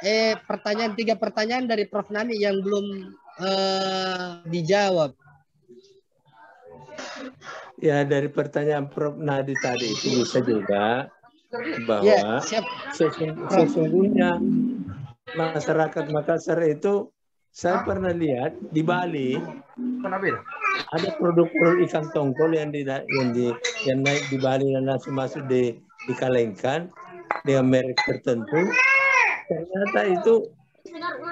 eh pertanyaan tiga pertanyaan dari Prof Nani yang belum eh, dijawab. Ya dari pertanyaan Prof Nadi tadi itu bisa juga bahwa Ya, siap. sesung- sesungguhnya masyarakat Makassar itu saya pernah lihat di Bali ada produk-produk ikan tongkol yang di yang di yang naik di Bali dan langsung masuk di dikalengkan dengan merek tertentu ternyata itu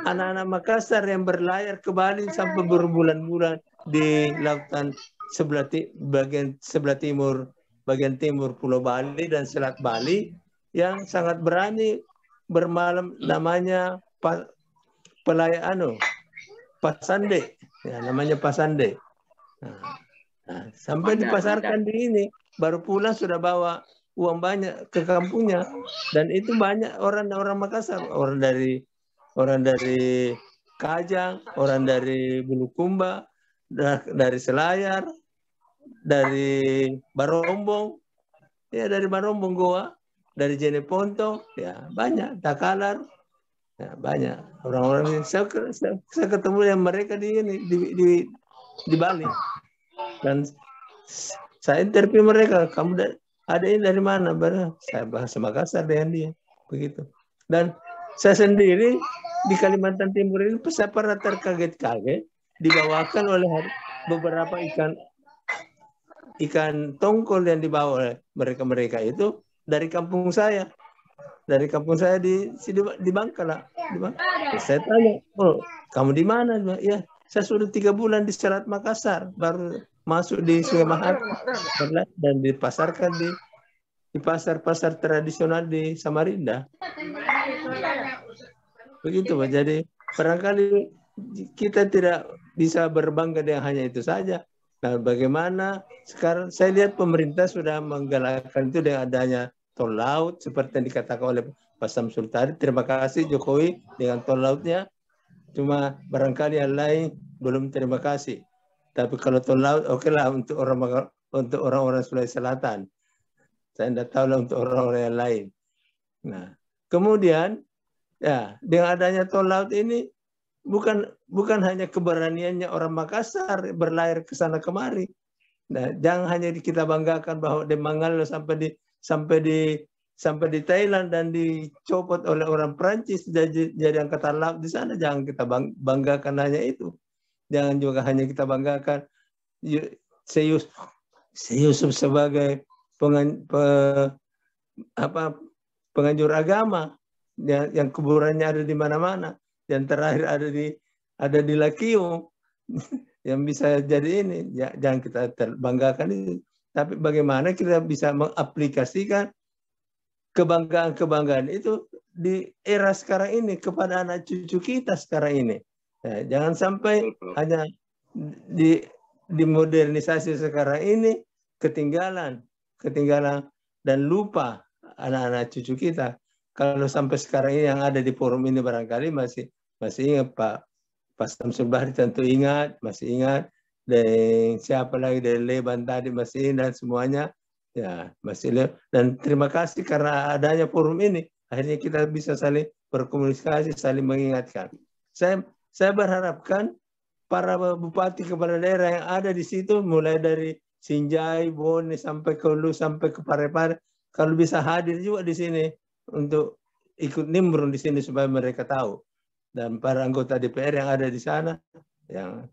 anak-anak Makassar yang berlayar ke Bali sampai berbulan-bulan di lautan sebelah ti- bagian sebelah timur bagian timur Pulau Bali dan Selat Bali yang sangat berani bermalam namanya pa, pelaya anu pasande. Ya namanya pasande. Nah, nah, sampai dipasarkan di ini baru pulang sudah bawa uang banyak ke kampungnya. Dan itu banyak orang-orang Makassar. Orang dari orang dari Kajang orang dari Bulukumba da- dari Selayar dari Barombong. Ya dari Barombong Goa dari Jeneponto. Ya banyak. Takalar. Ya banyak. Orang-orang ini. Saya, saya, saya ketemu yang mereka di ini di, di, di Bali. Dan saya interview mereka. Kamu da- ada ini dari mana Baru saya bahasa Makassar dengan dia begitu dan saya sendiri di Kalimantan Timur ini saya pernah terkaget-kaget dibawakan oleh beberapa ikan ikan tongkol yang dibawa oleh mereka-mereka itu dari kampung saya. Dari kampung saya di di, di Bangka lah. Di Bangka. Saya tanya, oh kamu di mana? Ya, saya sudah tiga bulan di Selat Makassar, baru masuk di Sungai Mahakam dan dipasarkan di di pasar-pasar tradisional di Samarinda. Begitu Pak. Jadi barangkali kita tidak bisa berbangga dengan hanya itu saja. Nah, bagaimana sekarang saya lihat pemerintah sudah menggalakkan itu dengan adanya tol laut seperti yang dikatakan oleh Pak Samsul tadi. Terima kasih Jokowi dengan tol lautnya. Cuma barangkali yang lain belum terima kasih. Tapi kalau tol laut oke lah untuk orang untuk orang-orang Sulawesi Selatan. Saya tidak tahu lah untuk orang-orang yang lain. Nah, kemudian ya dengan adanya tol laut ini bukan bukan hanya keberaniannya orang Makassar berlayar ke sana kemari. Nah, jangan hanya kita banggakan bahwa di Mangalo sampai di sampai di sampai di Thailand dan dicopot oleh orang Prancis jadi, jadi angkatan laut di sana jangan kita bang- banggakan hanya itu. Jangan juga hanya kita banggakan. Yu- Seyus Seyusuf sebagai pengan, pe- apa penganjur agama yang, yang kuburannya ada di mana-mana yang terakhir ada di ada di Lakio yang bisa jadi ini. Ya, jangan kita terbanggakan itu. Tapi bagaimana kita bisa mengaplikasikan kebanggaan-kebanggaan itu di era sekarang ini kepada anak cucu kita sekarang ini Ya, jangan sampai hanya di di modernisasi sekarang ini ketinggalan ketinggalan dan lupa anak-anak cucu kita kalau sampai sekarang ini yang ada di forum ini barangkali masih masih ingat Pak Pak Samsul Bahri tentu ingat, masih ingat. Dan siapa lagi dari Leban tadi masih ingat dan semuanya. Ya, masih lihat. Dan terima kasih karena adanya forum ini. Akhirnya kita bisa saling berkomunikasi, saling mengingatkan. Saya saya berharapkan para bupati kepala daerah yang ada di situ, mulai dari Sinjai, Bone, sampai ke sampai ke Parepare, kalau bisa hadir juga di sini untuk ikut nimbrung di sini supaya mereka tahu. Dan para anggota DPR yang ada di sana yang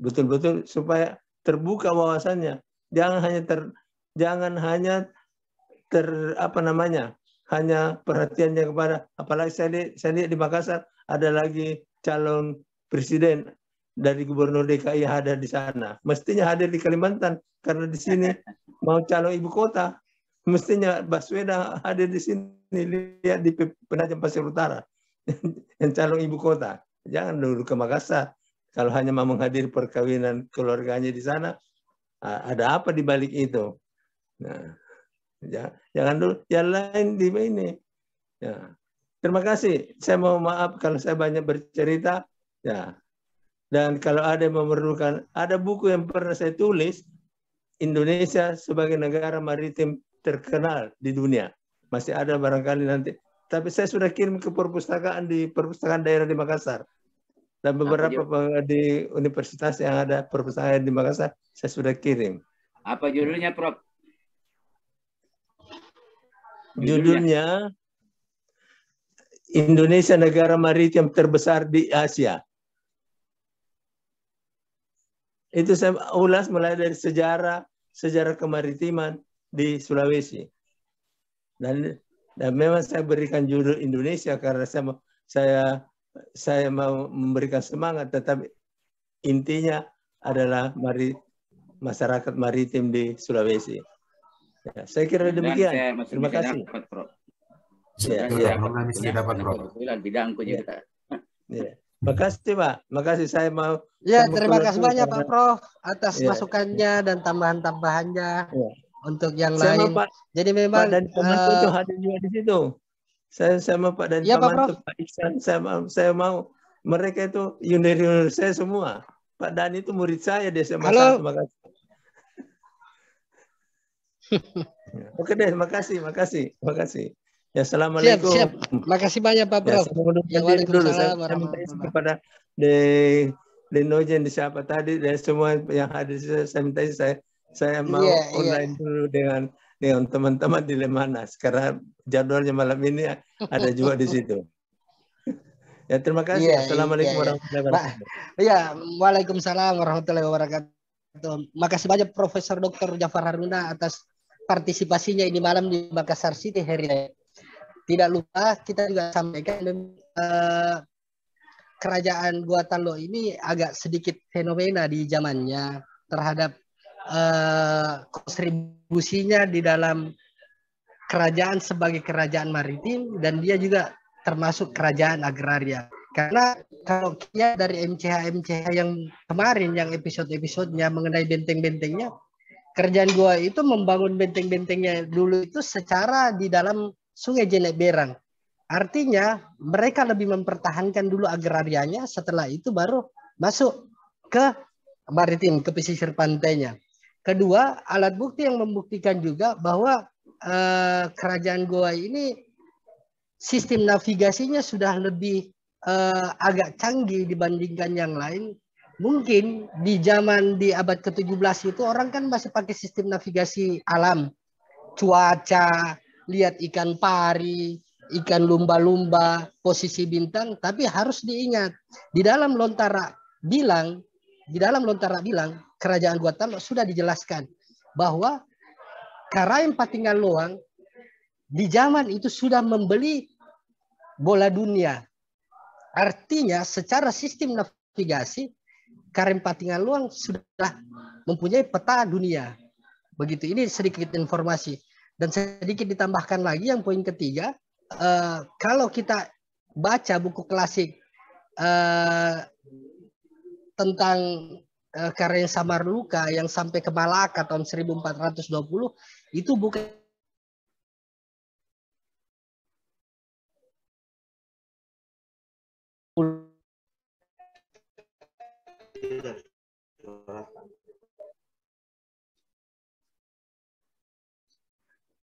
betul-betul supaya terbuka wawasannya. Jangan hanya ter jangan hanya ter apa namanya hanya perhatiannya kepada apalagi saya lihat, saya lihat di Makassar ada lagi calon presiden dari gubernur DKI ada di sana mestinya hadir di Kalimantan karena di sini mau calon ibu kota mestinya Baswedan hadir di sini lihat di Penajam Pasir Utara yang calon ibu kota. Jangan dulu ke Makassar. Kalau hanya mau menghadiri perkawinan keluarganya di sana, ada apa di balik itu? Nah, jangan dulu. Yang lain di ini. Ya. Terima kasih. Saya mau maaf kalau saya banyak bercerita. Ya. Dan kalau ada yang memerlukan, ada buku yang pernah saya tulis, Indonesia sebagai negara maritim terkenal di dunia. Masih ada barangkali nanti tapi saya sudah kirim ke perpustakaan di perpustakaan daerah di Makassar. Dan beberapa di universitas yang ada perpustakaan di Makassar, saya sudah kirim. Apa judulnya, Prof? Judulnya, Indonesia negara maritim terbesar di Asia. Itu saya ulas mulai dari sejarah sejarah kemaritiman di Sulawesi. Dan dan memang saya berikan judul Indonesia karena saya saya saya mau memberikan semangat tetapi intinya adalah mari masyarakat maritim di Sulawesi. Ya, saya kira demikian. Saya Terima kasih. Dapat. Ya, ya. ya. dapat, Prof. Bidangku juga. Ya. Makasih Pak, makasih saya mau. Ya terima kasih banyak Pak Prof atas ya. masukannya dan tambahan-tambahannya ya. untuk yang saya lain. Pak, Jadi memang Pak dan Pamantu uh, itu hadir juga di situ. Saya sama Pak dan ya, Pamantu, Pak, Pak Iksan, saya mau, saya mau mereka itu junior saya semua. Pak Dan itu murid saya di SMA Halo. Terima kasih. Oke deh, makasih, makasih, makasih. Ya, assalamualaikum. Siap, siap. Makasih banyak Pak Prof. Ya, ya dulu. Saya, kepada de Lenojen di siapa tadi dan semua yang hadir saya minta saya saya mau yeah, iya. online yeah. dulu dengan dengan teman-teman di Lemanas karena jadwalnya malam ini ada juga di situ. Ya terima kasih. Yeah, Assalamualaikum yeah, warahmatullahi wabarakatuh. Ya, Waalaikumsalam warahmatullahi wabarakatuh. Makasih banyak Profesor Dr. Jafar Haruna atas partisipasinya ini malam di Makassar City ini tidak lupa kita juga sampaikan uh, kerajaan Guatalo ini agak sedikit fenomena di zamannya terhadap uh, kontribusinya di dalam kerajaan sebagai kerajaan maritim dan dia juga termasuk kerajaan agraria. Karena kalau kita dari MCH MCH yang kemarin yang episode-episodenya mengenai benteng-bentengnya, kerajaan gua itu membangun benteng-bentengnya dulu itu secara di dalam Sungai Jenek Berang. Artinya mereka lebih mempertahankan dulu agrarianya, setelah itu baru masuk ke maritim, ke pesisir pantainya. Kedua, alat bukti yang membuktikan juga bahwa eh, kerajaan Goa ini sistem navigasinya sudah lebih eh, agak canggih dibandingkan yang lain. Mungkin di zaman di abad ke-17 itu orang kan masih pakai sistem navigasi alam, cuaca, lihat ikan pari, ikan lumba-lumba, posisi bintang, tapi harus diingat di dalam lontara bilang, di dalam lontara bilang kerajaan Guatemala sudah dijelaskan bahwa Karaim Patingan Loang di zaman itu sudah membeli bola dunia. Artinya secara sistem navigasi Karim Patingan Luang sudah mempunyai peta dunia. Begitu ini sedikit informasi. Dan sedikit ditambahkan lagi yang poin ketiga, uh, kalau kita baca buku klasik uh, tentang uh, karya Samar Luka yang sampai ke Malaka tahun 1420 itu bukan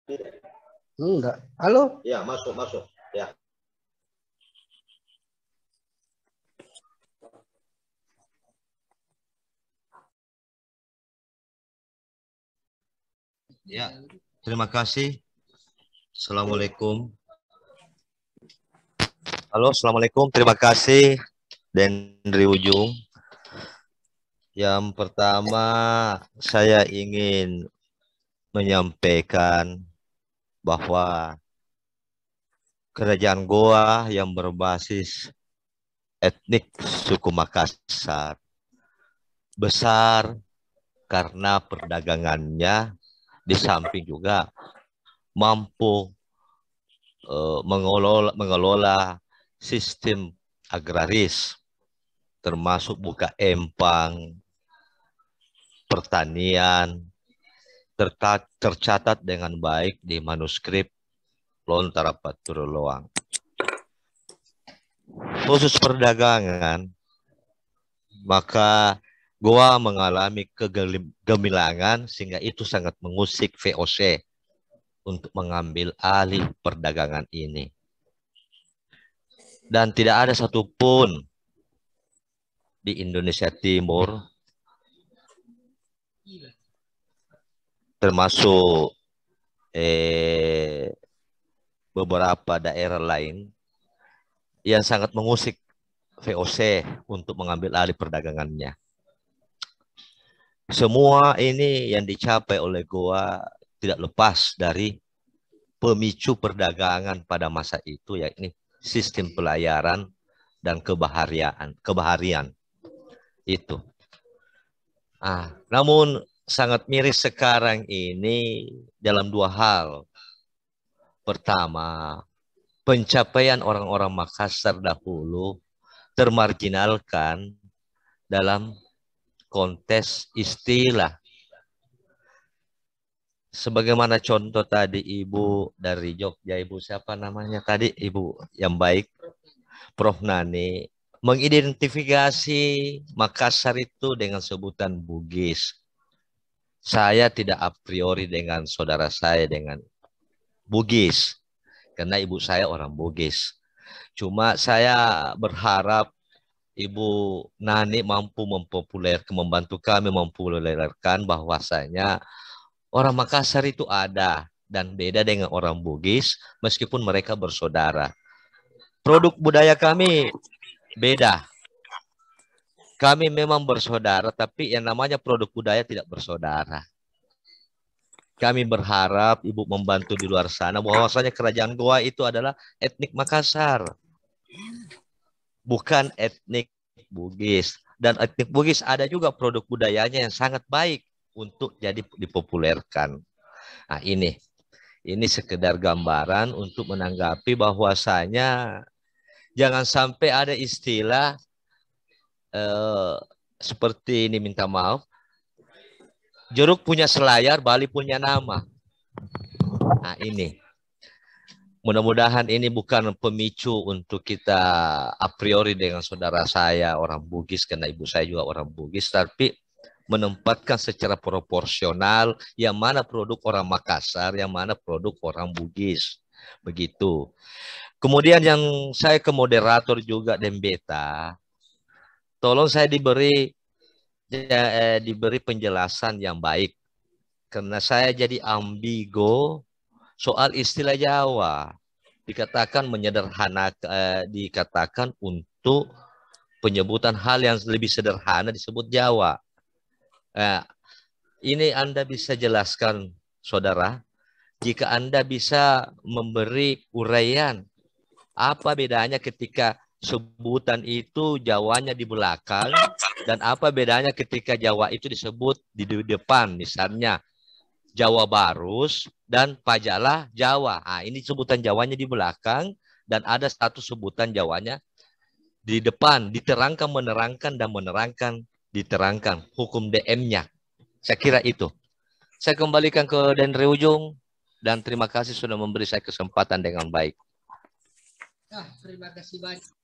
Enggak. Halo? Ya, masuk, masuk. Ya. Ya, terima kasih. Assalamualaikum. Halo, Assalamualaikum. Terima kasih, Dendri Ujung. Yang pertama, saya ingin menyampaikan bahwa kerajaan Goa yang berbasis etnik suku Makassar besar karena perdagangannya di samping juga mampu uh, mengelola, mengelola sistem agraris termasuk buka empang pertanian tercatat dengan baik di manuskrip Lontara Patur Loang. Khusus perdagangan, maka Goa mengalami kegemilangan sehingga itu sangat mengusik VOC untuk mengambil alih perdagangan ini. Dan tidak ada satupun di Indonesia Timur termasuk eh, beberapa daerah lain yang sangat mengusik VOC untuk mengambil alih perdagangannya. Semua ini yang dicapai oleh Goa tidak lepas dari pemicu perdagangan pada masa itu yakni sistem pelayaran dan kebaharian kebaharian itu. Ah, namun sangat miris sekarang ini dalam dua hal. Pertama, pencapaian orang-orang Makassar dahulu termarginalkan dalam kontes istilah. Sebagaimana contoh tadi Ibu dari Jogja, Ibu siapa namanya tadi? Ibu yang baik, Prof. Nani, mengidentifikasi Makassar itu dengan sebutan Bugis. Saya tidak a priori dengan saudara saya dengan Bugis, karena ibu saya orang Bugis. Cuma saya berharap Ibu Nani mampu mempopulerkan, membantu kami mempopulerkan bahwasanya orang Makassar itu ada dan beda dengan orang Bugis meskipun mereka bersaudara. Produk budaya kami beda. Kami memang bersaudara tapi yang namanya produk budaya tidak bersaudara. Kami berharap Ibu membantu di luar sana bahwasanya kerajaan Goa itu adalah etnik Makassar bukan etnik Bugis. Dan etnik Bugis ada juga produk budayanya yang sangat baik untuk jadi dipopulerkan. Nah ini, ini sekedar gambaran untuk menanggapi bahwasanya jangan sampai ada istilah eh, seperti ini minta maaf. Jeruk punya selayar, Bali punya nama. Nah ini Mudah-mudahan ini bukan pemicu untuk kita a priori dengan saudara saya orang Bugis karena ibu saya juga orang Bugis, tapi menempatkan secara proporsional yang mana produk orang Makassar, yang mana produk orang Bugis. Begitu. Kemudian yang saya ke moderator juga Dembeta, tolong saya diberi ya, eh, diberi penjelasan yang baik. Karena saya jadi ambigo soal istilah Jawa. Dikatakan menyederhanakan eh, dikatakan untuk penyebutan hal yang lebih sederhana disebut Jawa. Eh, ini Anda bisa jelaskan, saudara, jika Anda bisa memberi uraian apa bedanya ketika sebutan itu Jawanya di belakang dan apa bedanya ketika Jawa itu disebut di depan, misalnya Jawa Barus dan Pajala Jawa. Ah, ini sebutan Jawanya di belakang dan ada satu sebutan Jawanya di depan, diterangkan, menerangkan dan menerangkan, diterangkan hukum DM-nya. Saya kira itu. Saya kembalikan ke Denre Ujung dan terima kasih sudah memberi saya kesempatan dengan baik. Ah, terima kasih banyak.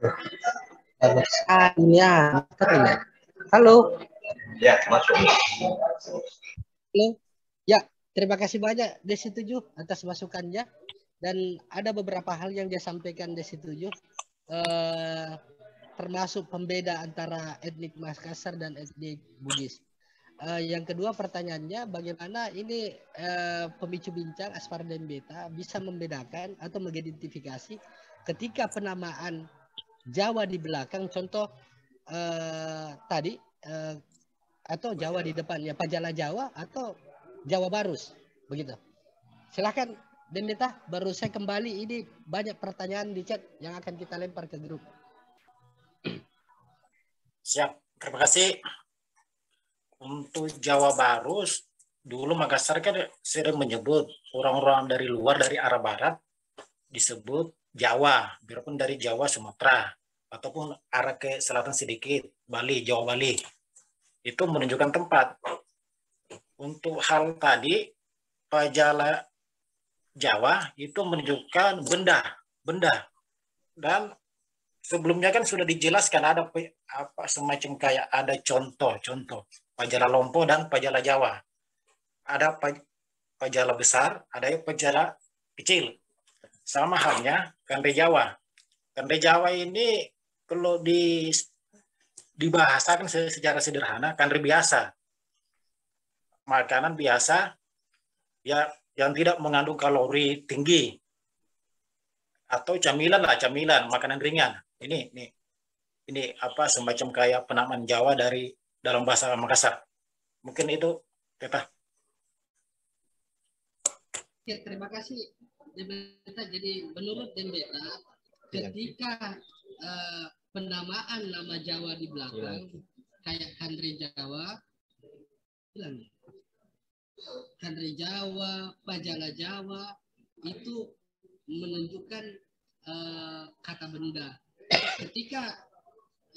Saya, halo. Ya, masuk. Halo. Ya, terima kasih banyak Desi Tujuh atas masukannya. Dan ada beberapa hal yang dia sampaikan Desi Tujuh. Eh, termasuk pembeda antara etnik Makassar dan etnik Bugis. Uh, yang kedua pertanyaannya bagaimana ini uh, pemicu bincang Aspar dan Beta bisa membedakan atau mengidentifikasi ketika penamaan Jawa di belakang contoh uh, tadi uh, atau Jawa di depan ya Pajala Jawa atau Jawa Barus begitu. Silakan Dendeta baru saya kembali ini banyak pertanyaan di chat yang akan kita lempar ke grup. Siap, terima kasih. Untuk Jawa Barus, dulu Makassar kan sering menyebut orang-orang dari luar dari arah barat disebut Jawa, biarpun dari Jawa Sumatera ataupun arah ke selatan sedikit, Bali, Jawa Bali. Itu menunjukkan tempat. Untuk hal tadi pajala Jawa itu menunjukkan benda, benda. Dan sebelumnya kan sudah dijelaskan ada apa semacam kayak ada contoh-contoh pajala lompo dan pajala Jawa. Ada pajala besar, ada pajala kecil. Sama halnya kande Jawa. Kande Jawa ini kalau di dibahasakan secara sederhana kande biasa. Makanan biasa ya yang tidak mengandung kalori tinggi. Atau camilan lah camilan makanan ringan. Ini ini ini apa semacam kayak penamaan Jawa dari dalam bahasa Makassar. Mungkin itu Teta. Ya terima kasih Dembeta jadi menurut Dembeta ketika uh, penamaan nama Jawa di belakang ya. kayak Kandre Jawa bilang Kandre Jawa, Pajala Jawa itu menunjukkan uh, kata benda ketika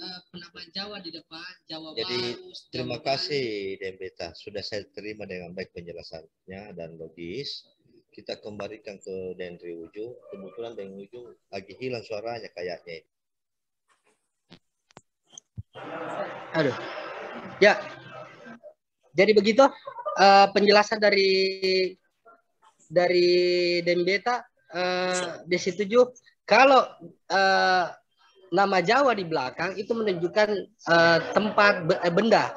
uh, penamaan Jawa di depan, Jawa Jadi, Baru. terima Jawa kasih Dembeta. Sudah saya terima dengan baik penjelasannya dan logis. Kita kembalikan ke Dendri Ujung. Kebetulan Dendri Ujung lagi hilang suaranya kayaknya. Aduh. Ya. Jadi begitu uh, penjelasan dari dari Dembeta uh, situ juga kalau uh, nama Jawa di belakang itu menunjukkan uh, tempat eh, benda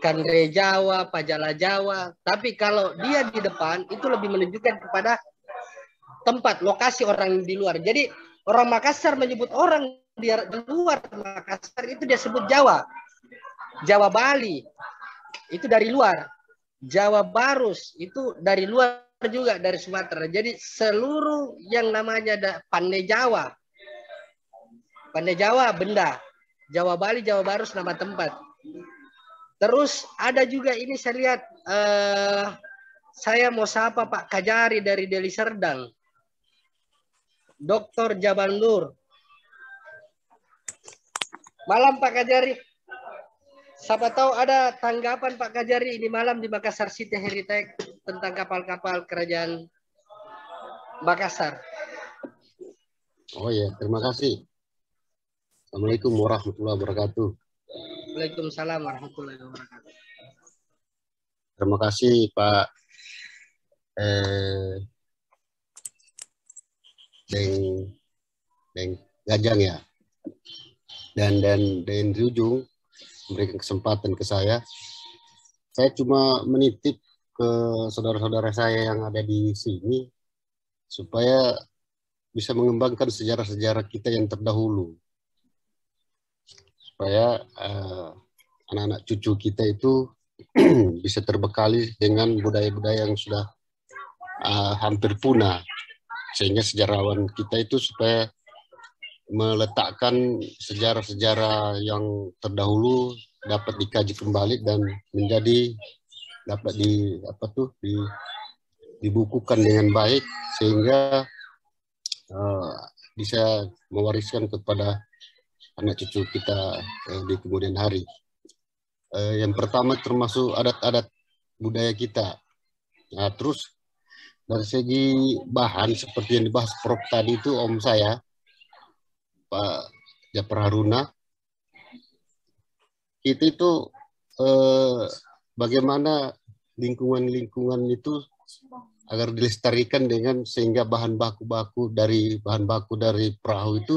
Kandre Jawa, Pajala Jawa. Tapi kalau dia di depan itu lebih menunjukkan kepada tempat lokasi orang di luar. Jadi orang Makassar menyebut orang di luar Makassar itu dia sebut Jawa. Jawa Bali itu dari luar. Jawa Barus itu dari luar juga dari Sumatera. Jadi seluruh yang namanya pandai Jawa Pandai Jawa benda. Jawa Bali, Jawa Baru nama tempat. Terus ada juga ini saya lihat uh, saya mau sapa Pak Kajari dari Deli Serdang. Dokter Jabal Nur. Malam Pak Kajari. Siapa tahu ada tanggapan Pak Kajari ini malam di Makassar City Heritage tentang kapal-kapal kerajaan Makassar. Oh ya, terima kasih. Assalamualaikum warahmatullahi wabarakatuh. Waalaikumsalam warahmatullahi wabarakatuh. Terima kasih Pak eh, Deng Deng Gajang ya. Dan dan Dan Rujung memberikan kesempatan ke saya. Saya cuma menitip ke saudara-saudara saya yang ada di sini supaya bisa mengembangkan sejarah-sejarah kita yang terdahulu supaya uh, anak-anak cucu kita itu bisa terbekali dengan budaya-budaya yang sudah uh, hampir punah sehingga sejarawan kita itu supaya meletakkan sejarah-sejarah yang terdahulu dapat dikaji kembali dan menjadi dapat di apa tuh di dibukukan dengan baik sehingga uh, bisa mewariskan kepada anak cucu kita uh, di kemudian hari. Uh, yang pertama termasuk adat-adat budaya kita. Nah, terus dari segi bahan seperti yang dibahas Prof tadi itu om saya Pak Japar Haruna kita itu eh, bagaimana lingkungan-lingkungan itu agar dilestarikan dengan sehingga bahan baku-baku dari bahan baku dari perahu itu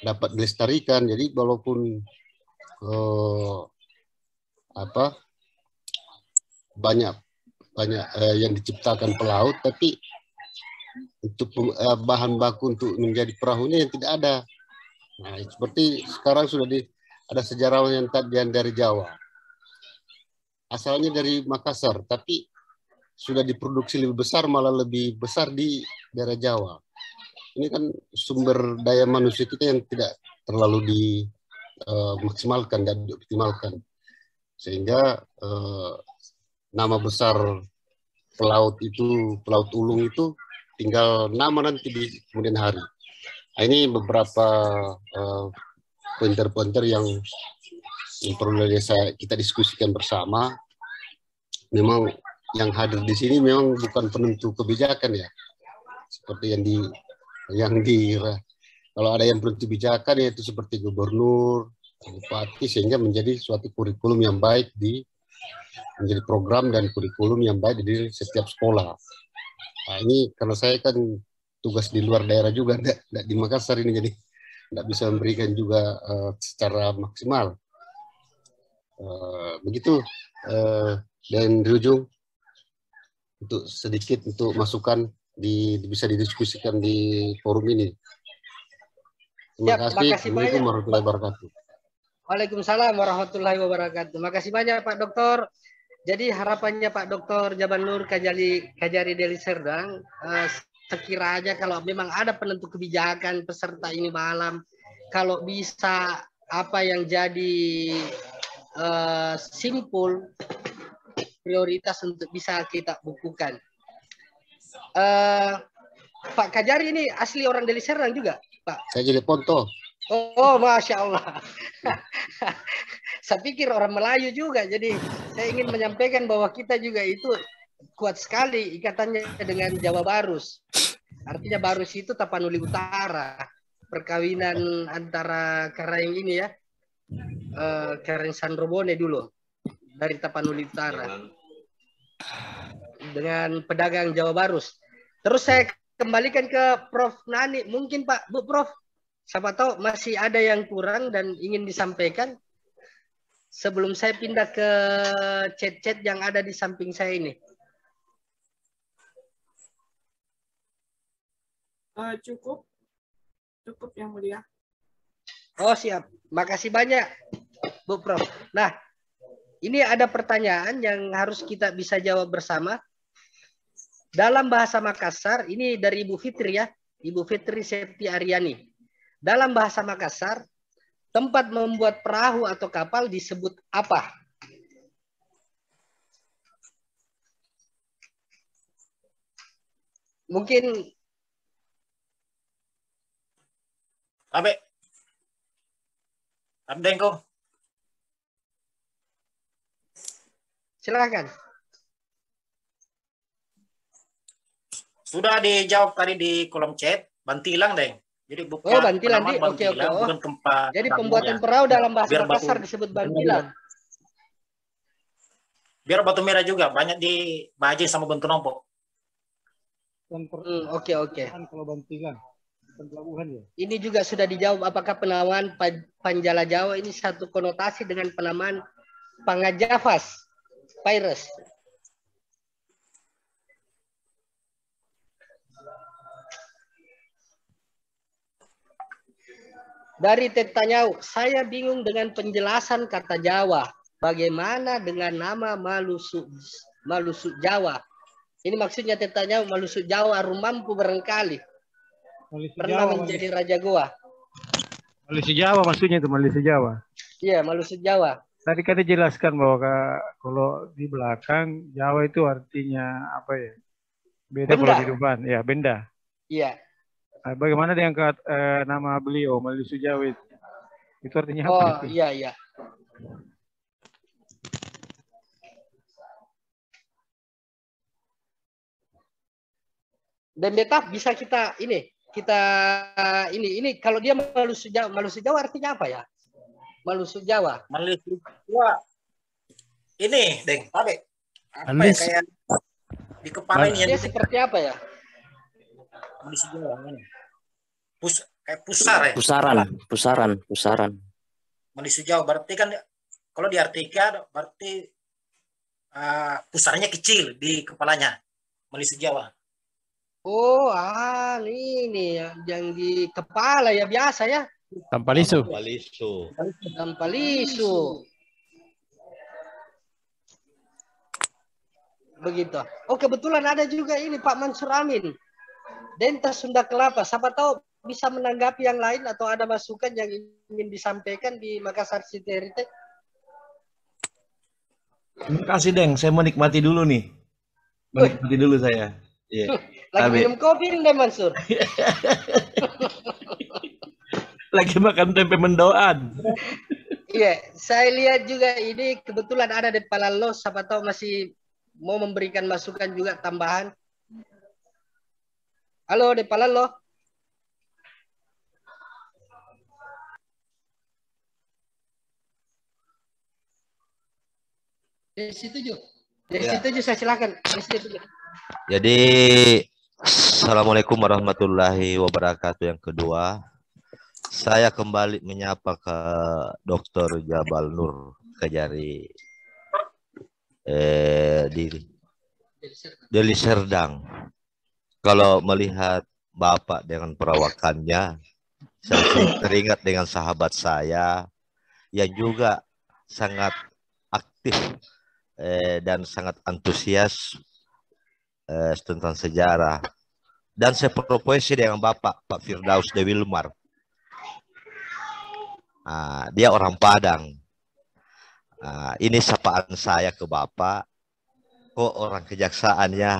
dapat dilestarikan. Jadi walaupun uh, apa banyak banyak uh, yang diciptakan pelaut, tapi untuk uh, bahan baku untuk menjadi perahunya yang tidak ada. Nah, seperti sekarang sudah di ada sejarawan yang tadi dari Jawa. Asalnya dari Makassar, tapi sudah diproduksi lebih besar malah lebih besar di daerah Jawa. Ini kan sumber daya manusia kita yang tidak terlalu dimaksimalkan uh, dan dioptimalkan. Sehingga uh, nama besar pelaut itu pelaut ulung itu tinggal nama nanti di kemudian hari nah, ini beberapa uh, pointer-pointer yang, perlu saya, kita diskusikan bersama memang yang hadir di sini memang bukan penentu kebijakan ya seperti yang di yang di kalau ada yang perlu kebijakan yaitu seperti gubernur, bupati sehingga menjadi suatu kurikulum yang baik di menjadi program dan kurikulum yang baik di setiap sekolah. Nah, ini karena saya kan tugas di luar daerah juga, tidak di Makassar ini jadi tidak bisa memberikan juga uh, secara maksimal. Uh, begitu uh, dan di ujung untuk sedikit untuk masukan di bisa didiskusikan di forum ini. Terima ya, kasih. Assalamualaikum warahmatullahi wabarakatuh. Waalaikumsalam warahmatullahi wabarakatuh. Terima kasih banyak Pak Dokter. Jadi harapannya Pak Dokter Jaban Nur Kajali Kajari Deli Serdang eh, sekiranya kalau memang ada penentu kebijakan peserta ini malam kalau bisa apa yang jadi eh, simpul prioritas untuk bisa kita bukukan. Eh, Pak Kajari ini asli orang Deli Serdang juga, Pak? Saya jadi Ponto. Oh, masya Allah. saya pikir orang Melayu juga. Jadi saya ingin menyampaikan bahwa kita juga itu kuat sekali ikatannya dengan Jawa Barus. Artinya Barus itu Tapanuli Utara. Perkawinan antara Karang ini ya. Uh, Karang Sandrobone dulu. Dari Tapanuli Utara. Dengan pedagang Jawa Barus. Terus saya kembalikan ke Prof. Nani. Mungkin Pak, Bu Prof, Siapa tahu masih ada yang kurang dan ingin disampaikan sebelum saya pindah ke chat-chat yang ada di samping saya ini. Uh, cukup, cukup yang mulia. Oh siap, makasih banyak Bu Prof. Nah, ini ada pertanyaan yang harus kita bisa jawab bersama. Dalam bahasa Makassar, ini dari Ibu Fitri ya, Ibu Fitri Septi Aryani. Dalam bahasa Makassar, tempat membuat perahu atau kapal disebut apa? Mungkin Abe. Abdengko. Silakan. Sudah dijawab tadi di kolom chat, bantilang, Deng. Jadi bukan oh, bantilan di oke oke oh. bukan tempat. Jadi pembuatan ya. perahu dalam bahasa Biar Makassar batu, disebut bantilan. Biar batu merah juga banyak di Baje sama Bentu Nompo. Hmm, oke oke. Kalau bantilan ya. Ini juga sudah dijawab apakah penamaan Panjala Jawa ini satu konotasi dengan penamaan Pangajavas virus. Dari Tetanyau, saya bingung dengan penjelasan kata Jawa. Bagaimana dengan nama Malusu, Malusu Jawa? Ini maksudnya Tetanyau Malusu Jawa rumampu barangkali. Malusu Pernah Jawa, menjadi Malusu. Raja Goa. Malusu Jawa maksudnya itu Malusu Jawa. Iya, Malusu Jawa. Tadi kan dijelaskan bahwa kalau di belakang Jawa itu artinya apa ya? Beda di depan. Ya, benda. Iya. Ah, bagaimana diangkat uh, nama beliau Mali Sujawit? Itu artinya apa? Oh iya iya. Dan beta bisa kita ini kita ini ini kalau dia Malusu Jawa Malusu Jawa artinya apa ya? Malusu Jawa. Malusu Jawa. Ini, Deng, apa? Apa ya, kayak di kepala ini yang seperti apa ya? Kondisi Jawa mana? Pus kayak pusar ya. Pusaran, pusaran, pusaran. Kondisi Jawa berarti kan kalau diartikan berarti uh, pusarnya kecil di kepalanya. Kondisi Jawa. Oh, ah, ini ya, yang di kepala ya biasa ya. Tanpa lisu. Tanpa lisu. Tanpa lisu. Begitu. Oh, kebetulan ada juga ini Pak Mansur Amin. Denta Sunda Kelapa. Siapa tahu bisa menanggapi yang lain atau ada masukan yang ingin disampaikan di Makassar City Heritage? Terima kasih Deng, saya menikmati dulu nih. Menikmati dulu saya. Yeah. Lagi minum kopi nih Mansur. Lagi makan tempe mendoan. Iya, yeah, saya lihat juga ini kebetulan ada di kepala lo, siapa tahu masih mau memberikan masukan juga tambahan. Halo, Depala lo. Di situ juga. Di iya. situ juga saya silakan. Di situ juga. Jadi Assalamualaikum warahmatullahi wabarakatuh yang kedua. Saya kembali menyapa ke Dr. Jabal Nur Kejari eh, di Deli Serdang. Kalau melihat Bapak dengan perawakannya, saya teringat dengan sahabat saya yang juga sangat aktif eh, dan sangat antusias eh, tentang sejarah. Dan saya berpoesi dengan Bapak, Pak Firdaus De Wilmar. Nah, dia orang Padang. Nah, ini sapaan saya ke Bapak. Kok orang kejaksaannya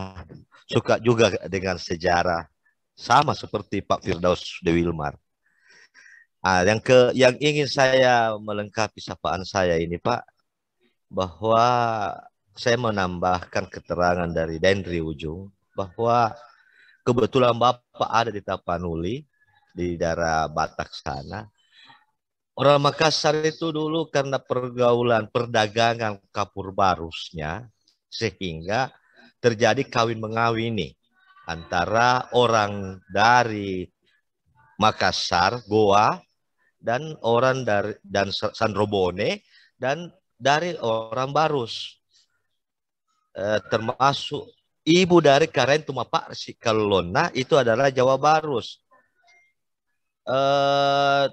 suka juga dengan sejarah. Sama seperti Pak Firdaus De Wilmar. Nah, yang ke yang ingin saya melengkapi sapaan saya ini Pak, bahwa saya menambahkan keterangan dari Dendri Ujung bahwa kebetulan Bapak ada di Tapanuli di daerah Batak sana. Orang Makassar itu dulu karena pergaulan perdagangan kapur barusnya sehingga terjadi kawin mengawini antara orang dari Makassar, Goa dan orang dari dan Sandrobone dan dari orang Barus. Eh, termasuk ibu dari Karen Tumapak si Kalona itu adalah Jawa Barus. Eh,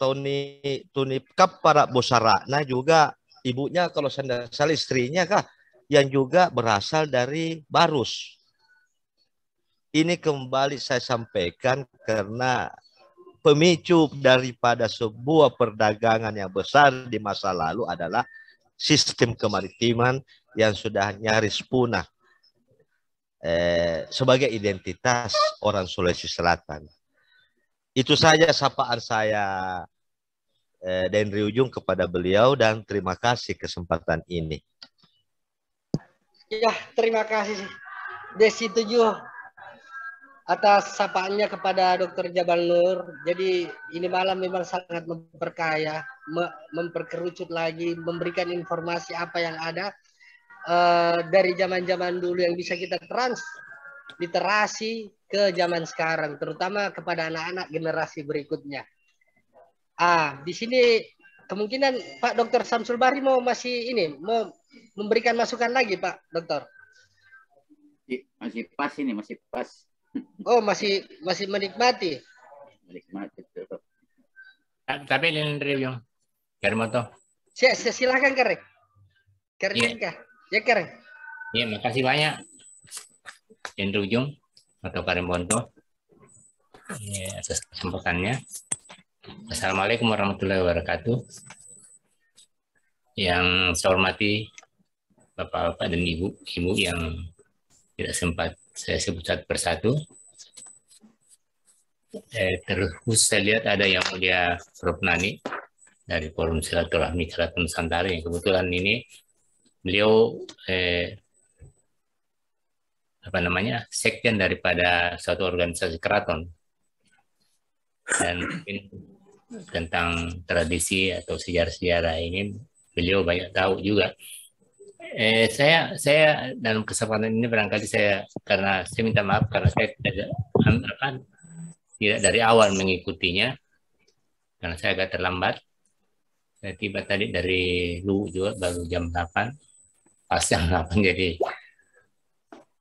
Tony Tony Kap para Bosarana juga ibunya kalau saya salah istrinya kah yang juga berasal dari Barus. Ini kembali saya sampaikan karena pemicu daripada sebuah perdagangan yang besar di masa lalu adalah sistem kemaritiman yang sudah nyaris punah eh, sebagai identitas orang Sulawesi Selatan. Itu saja sapaan saya eh, dan Ujung kepada beliau dan terima kasih kesempatan ini. Ya, terima kasih Desi Tujuh atas sapaannya kepada Dr. Jabal Nur. Jadi ini malam memang sangat memperkaya, memperkerucut lagi, memberikan informasi apa yang ada uh, dari zaman-zaman dulu yang bisa kita trans literasi ke zaman sekarang, terutama kepada anak-anak generasi berikutnya. Ah, di sini kemungkinan Pak Dr. Samsul Bari mau masih ini mau memberikan masukan lagi Pak Dokter. Masih pas ini, masih pas. Oh, masih masih menikmati. Menikmati tetap. Tapi ini review. Karimoto. Silakan Kare. Kare ya. Ya Kare. Iya, makasih banyak. Yang ujung atau Karimbondo ya, atas kesempatannya. Assalamualaikum warahmatullahi wabarakatuh. Yang saya hormati Bapak-bapak dan Ibu-ibu yang tidak sempat saya sebut satu persatu. Eh, terus saya lihat ada yang mulia Prof. Nani dari Forum Silaturahmi Keraton Nusantara yang kebetulan ini beliau eh, apa namanya sekjen daripada suatu organisasi keraton. Dan mungkin tentang tradisi atau sejarah-sejarah ini beliau banyak tahu juga. Eh, saya saya dalam kesempatan ini barangkali saya karena saya minta maaf karena saya tidak apa, tidak dari awal mengikutinya karena saya agak terlambat. Saya tiba tadi dari lu juga baru jam 8 pas jam 8 jadi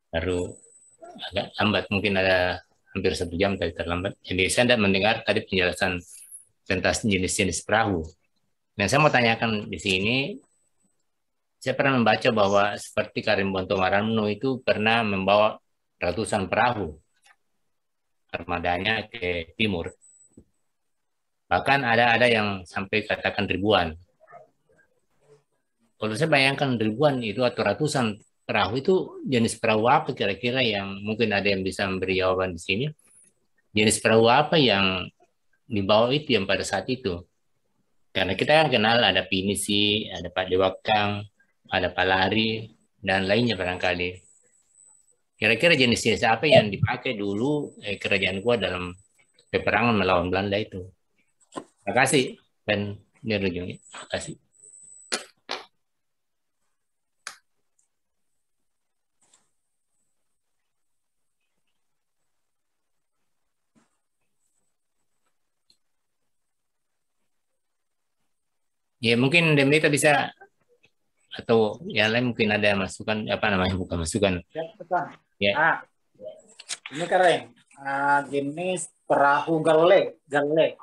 baru agak lambat mungkin ada hampir satu jam tadi terlambat. Jadi saya tidak mendengar tadi penjelasan tentang jenis-jenis perahu. Dan saya mau tanyakan di sini saya pernah membaca bahwa seperti Karim Bonto itu pernah membawa ratusan perahu armadanya ke timur. Bahkan ada ada yang sampai katakan ribuan. Kalau saya bayangkan ribuan itu atau ratusan perahu itu jenis perahu apa kira-kira yang mungkin ada yang bisa memberi jawaban di sini? Jenis perahu apa yang dibawa itu yang pada saat itu? Karena kita kan kenal ada Pinisi, ada Pak Dewakang, ada palari, dan lainnya barangkali. Kira-kira jenis-jenis apa yang dipakai dulu eh, kerajaan gua dalam peperangan melawan Belanda itu. Terima kasih dan. Terima kasih. Ya mungkin Demita bisa atau yang lain mungkin ada masukan apa namanya bukan masukan. Ya, betul. Ya. Ah, ini keren. Ah, jenis perahu gale, gale.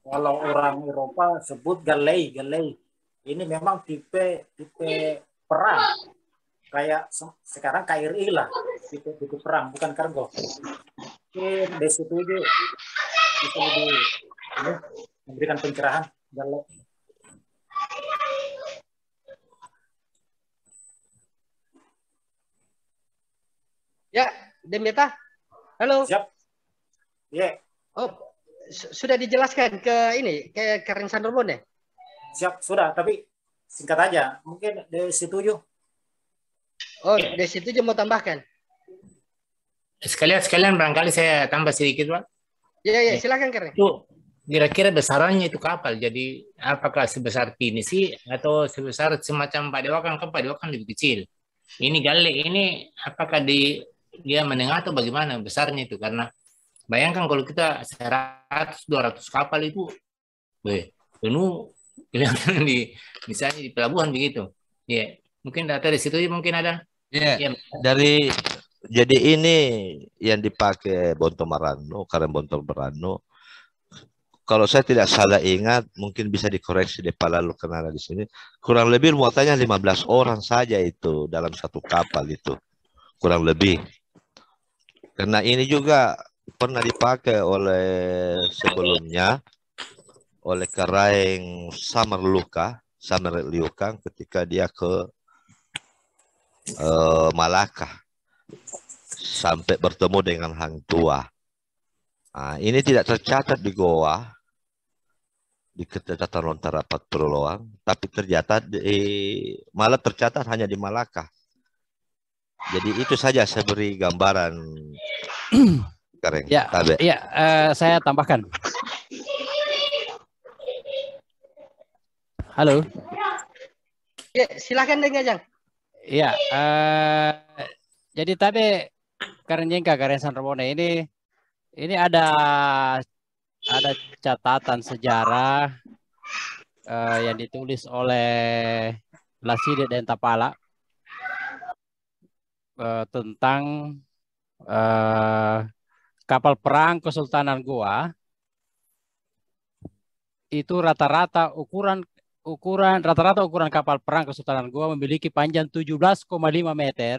Kalau orang Eropa sebut galei, galei. Ini memang tipe tipe perang. Kayak se- sekarang KRI lah, tipe tipe perang, bukan kargo. Oke, desi tujuh itu lebih ini, memberikan pencerahan gale. Ya, Demeta. Halo. Siap. Ya, Oh, su- sudah dijelaskan ke ini ke Karen Sandromon ya? siap sudah. Tapi singkat aja. Mungkin desi tujuh. Oh, dari situ aja mau tambahkan. Sekalian sekalian barangkali saya tambah sedikit Pak. Ya, ya, Ya. silakan Karen. Itu kira-kira besarannya itu kapal. Jadi apakah sebesar pinisi atau sebesar semacam padewakan kan padewakan lebih kecil. Ini gale ini apakah di dia menengah atau bagaimana besarnya itu karena bayangkan kalau kita 100 200 kapal itu weh, penuh kelihatan di misalnya di pelabuhan begitu. Ya, mungkin data di situ mungkin ada. Iya. Ya, Dari jadi ini yang dipakai Bonto Marano, Karen Bonto Marano. Kalau saya tidak salah ingat, mungkin bisa dikoreksi di Palalu karena ada di sini. Kurang lebih muatannya 15 orang saja itu dalam satu kapal itu. Kurang lebih. Karena ini juga pernah dipakai oleh sebelumnya oleh Karaeng Samerluka, Samerliukang ketika dia ke eh, Malaka sampai bertemu dengan Hang Tua. Nah, ini tidak tercatat di Goa di catatan lontar rapat perloan, tapi tercatat di malah tercatat hanya di Malaka. Jadi itu saja saya beri gambaran Kareng. Ya, Tabe. iya, eh, saya tambahkan. Halo. Ya, silakan dengan Jang. Iya, eh, jadi tadi Karen Jengka, Karen Sanromone ini ini ada ada catatan sejarah eh, yang ditulis oleh Laside dan Tapala eh, tentang eh, kapal perang Kesultanan Goa itu rata-rata ukuran ukuran rata-rata ukuran kapal perang Kesultanan Goa memiliki panjang 17,5 meter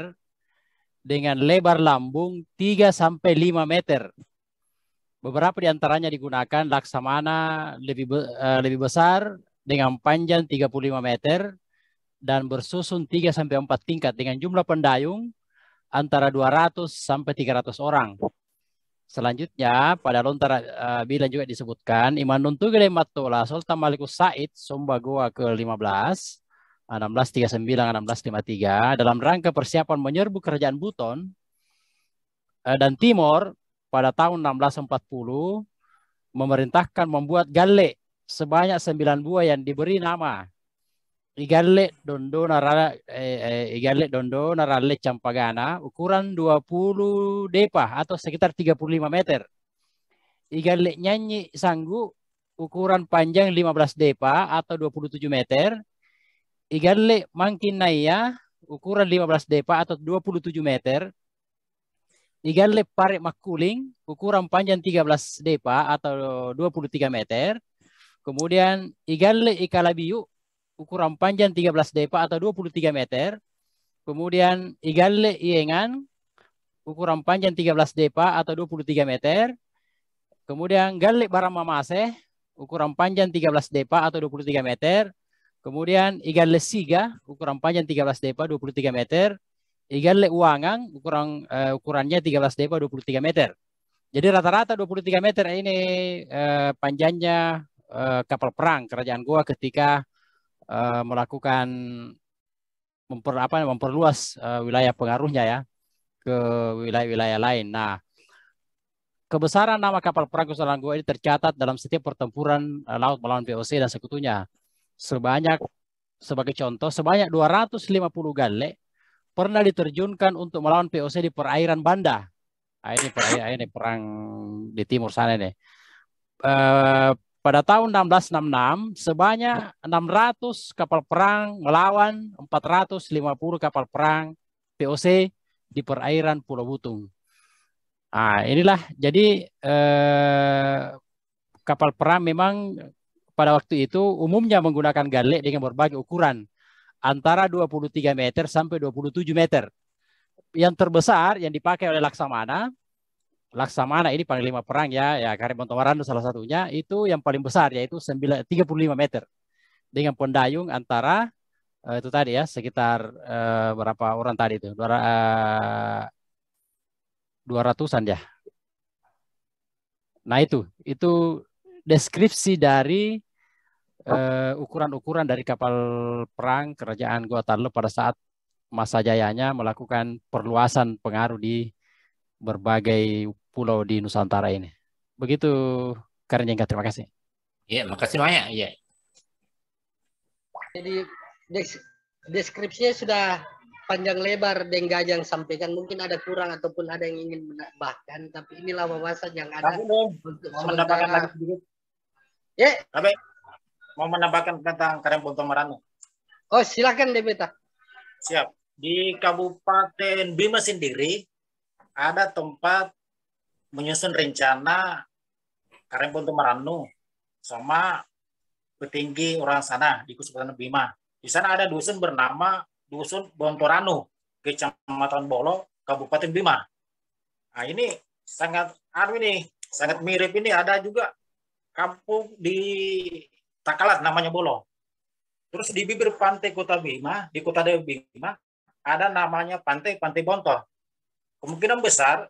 dengan lebar lambung 3 sampai 5 meter. Beberapa di antaranya digunakan laksamana lebih eh, lebih besar dengan panjang 35 meter dan bersusun 3 sampai 4 tingkat dengan jumlah pendayung antara 200 sampai 300 orang. Selanjutnya pada lontar uh, bilan juga disebutkan Imanun Tugele Matola Sultan Malikus Said Sumba Goa ke-15 1639 1653 dalam rangka persiapan menyerbu kerajaan Buton eh, dan Timor pada tahun 1640 memerintahkan membuat galle sebanyak 9 buah yang diberi nama Igalle Dondo Narala eh, eh, Igalle Dondo Narale Campagana ukuran 20 depa atau sekitar 35 meter. Igalle Nyanyi Sanggu ukuran panjang 15 depa atau 27 meter. Igalle Mangkin Naya ukuran 15 depa atau 27 meter. Igalle Pare Makuling ukuran panjang 13 depa atau 23 meter. Kemudian Igalle Ikalabiu ukuran panjang 13 depa atau 23 meter. Kemudian Igalle Iengan ukuran panjang 13 depa atau 23 meter. Kemudian Galle Baramamase ukuran panjang 13 depa atau 23 meter. Kemudian Igalle Siga ukuran panjang 13 depa 23 meter. Igalle Uangang ukuran eh, ukurannya 13 depa 23 meter. Jadi rata-rata 23 meter ini eh, panjangnya eh, kapal perang kerajaan Goa ketika eh, melakukan memper, apa, memperluas eh, wilayah pengaruhnya ya ke wilayah-wilayah lain. Nah, kebesaran nama kapal perang Kesultanan Goa ini tercatat dalam setiap pertempuran eh, laut melawan VOC dan sekutunya. Sebanyak sebagai contoh sebanyak 250 galle pernah diterjunkan untuk melawan VOC di perairan Banda. Nah, ini perairan ini perang di timur sana nih. Eh, pada tahun 1666 sebanyak 600 kapal perang melawan 450 kapal perang POC di perairan Pulau Butung. Nah, inilah jadi eh, kapal perang memang pada waktu itu umumnya menggunakan galek dengan berbagai ukuran antara 23 meter sampai 27 meter. Yang terbesar yang dipakai oleh Laksamana Laksamana ini panglima perang ya, ya Karim Bontowarando salah satunya itu yang paling besar yaitu 35 meter dengan pendayung antara uh, itu tadi ya sekitar uh, berapa orang tadi itu dua uh, ratusan ya. Nah itu itu deskripsi dari ukuran-ukuran uh, dari kapal perang kerajaan Guatarlo pada saat masa jayanya melakukan perluasan pengaruh di berbagai pulau di Nusantara ini. Begitu Karen Jengka, terima kasih. Iya, makasih banyak. Iya. Jadi des deskripsinya sudah panjang lebar dan Gajang sampaikan mungkin ada kurang ataupun ada yang ingin menambahkan tapi inilah wawasan yang ada Tapi dong, untuk mau menambahkan lagi sedikit. Ya. Tapi mau menambahkan tentang Karen Ponto Marano. Oh, silakan Demeta. Siap. Di Kabupaten Bima sendiri ada tempat menyusun rencana Karen Marano sama petinggi orang sana di Kecamatan Bima. Di sana ada dusun bernama Dusun Bontorano, Kecamatan Bolo, Kabupaten Bima. Nah, ini sangat anu ini, sangat mirip ini ada juga kampung di Takalat namanya Bolo. Terus di bibir pantai Kota Bima, di Kota Bima ada namanya pantai Pantai Bonto. Kemungkinan besar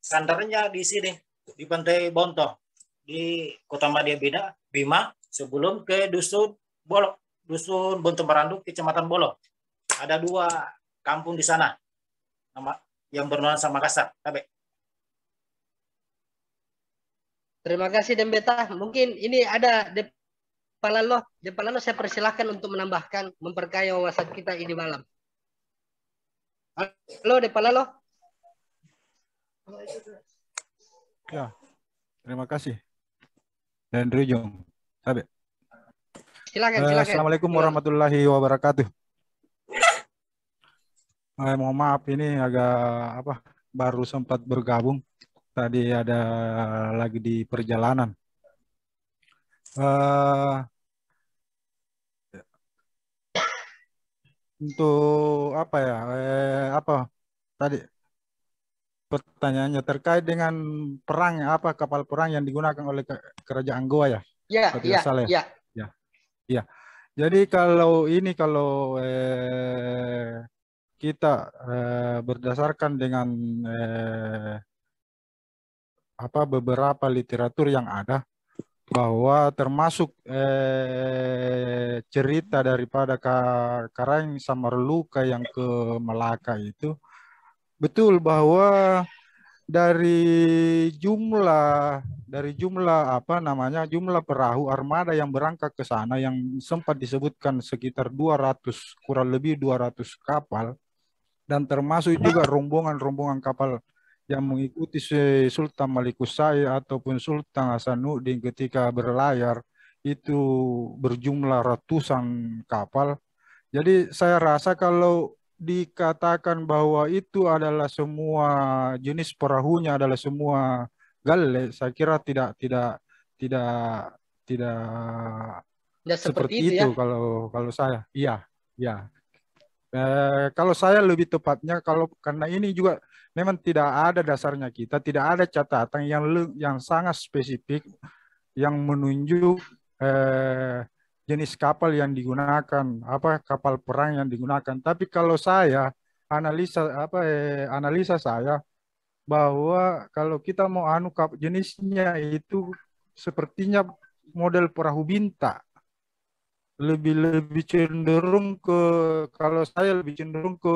sandarnya di sini di Pantai Bonto di Kota Madia Bina Bima sebelum ke dusun Bolo dusun Bonto Merandu Kecamatan Bolo ada dua kampung di sana nama yang bernuansa Makassar Tabe. Terima kasih Dembeta. Mungkin ini ada Depalalo. Depalalo saya persilahkan untuk menambahkan, memperkaya wawasan kita ini malam. Halo Depalalo. Ya, terima kasih. Dan Rujung. Sabe. Silakan, Uh, silakan. Assalamualaikum warahmatullahi wabarakatuh. Eh, mohon maaf ini agak apa baru sempat bergabung tadi ada lagi di perjalanan. Eh, untuk apa ya? Eh, apa tadi pertanyaannya terkait dengan perang apa kapal perang yang digunakan oleh ke- kerajaan Goa ya? Ya, Kalau ya, tidak salah ya. Ya. Jadi kalau ini kalau eh, kita eh, berdasarkan dengan eh, apa beberapa literatur yang ada bahwa termasuk eh, cerita daripada Ka- Karang Samarluka yang ke Melaka itu betul bahwa dari jumlah dari jumlah apa namanya jumlah perahu armada yang berangkat ke sana yang sempat disebutkan sekitar 200 kurang lebih 200 kapal dan termasuk juga rombongan-rombongan kapal yang mengikuti Sultan Malikusai ataupun Sultan Hasanuddin ketika berlayar itu berjumlah ratusan kapal. Jadi saya rasa kalau dikatakan bahwa itu adalah semua jenis perahunya adalah semua galle, saya kira tidak tidak tidak tidak Tidak seperti seperti itu itu ya. kalau kalau saya. Iya, iya. Eh, kalau saya lebih tepatnya kalau karena ini juga memang tidak ada dasarnya kita, tidak ada catatan yang yang sangat spesifik yang menunjuk eh, jenis kapal yang digunakan, apa kapal perang yang digunakan. Tapi kalau saya analisa apa eh, analisa saya bahwa kalau kita mau anu kap jenisnya itu sepertinya model perahu binta lebih lebih cenderung ke kalau saya lebih cenderung ke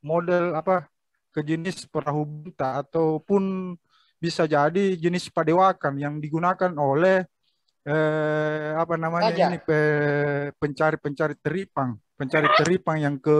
model apa ke jenis perahu binta ataupun bisa jadi jenis padewakan yang digunakan oleh eh, apa namanya Raja. ini pe- pencari-pencari teripang pencari teripang yang ke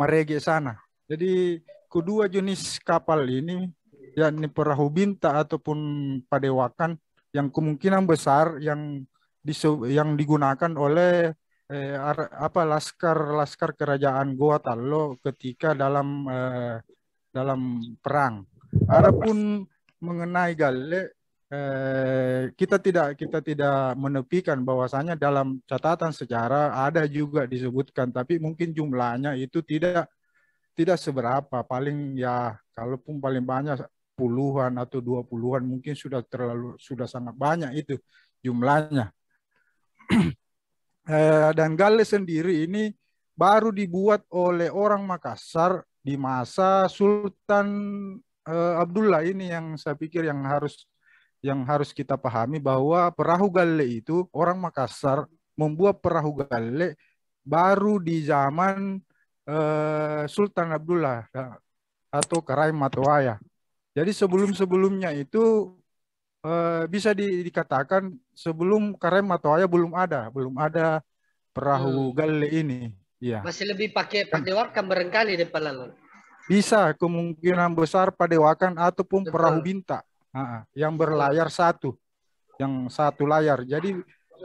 Marege sana jadi kedua jenis kapal ini yakni perahu binta ataupun padewakan yang kemungkinan besar yang disu- yang digunakan oleh eh, ar- apa laskar laskar kerajaan Goa Tallo ketika dalam eh, dalam perang. Adapun mengenai Galle eh, kita tidak kita tidak menepikan bahwasanya dalam catatan sejarah ada juga disebutkan tapi mungkin jumlahnya itu tidak tidak seberapa. Paling ya kalaupun paling banyak puluhan atau dua puluhan mungkin sudah terlalu sudah sangat banyak itu jumlahnya. Eh, dan Galle sendiri ini baru dibuat oleh orang Makassar di masa Sultan eh, Abdullah ini yang saya pikir yang harus yang harus kita pahami bahwa perahu Galle itu orang Makassar membuat perahu Galle baru di zaman eh, Sultan Abdullah ya, atau Karaim Matwaya. Jadi sebelum-sebelumnya itu eh, bisa di- dikatakan sebelum Karaim Matwaya belum ada, belum ada perahu Galle ini. Iya. Masih lebih pakai padewakan barangkali depan lalu. Bisa kemungkinan besar padewakan ataupun perahu binta Ah, yang berlayar satu, yang satu layar. Jadi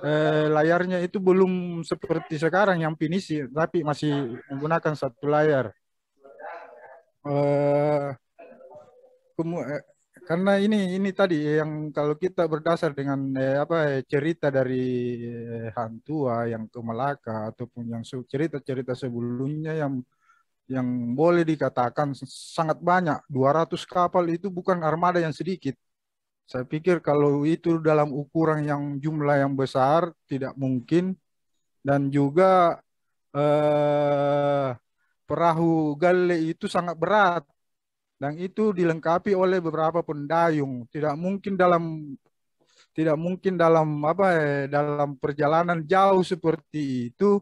eh, layarnya itu belum seperti sekarang yang pinisi, tapi masih menggunakan satu layar. Eh, eh, karena ini ini tadi yang kalau kita berdasar dengan eh, apa eh, cerita dari eh, Hantua yang ke Melaka ataupun yang cerita-cerita sebelumnya yang yang boleh dikatakan sangat banyak. 200 kapal itu bukan armada yang sedikit. Saya pikir kalau itu dalam ukuran yang jumlah yang besar tidak mungkin. Dan juga eh, perahu galle itu sangat berat. Dan itu dilengkapi oleh beberapa pendayung. Tidak mungkin dalam tidak mungkin dalam apa eh, dalam perjalanan jauh seperti itu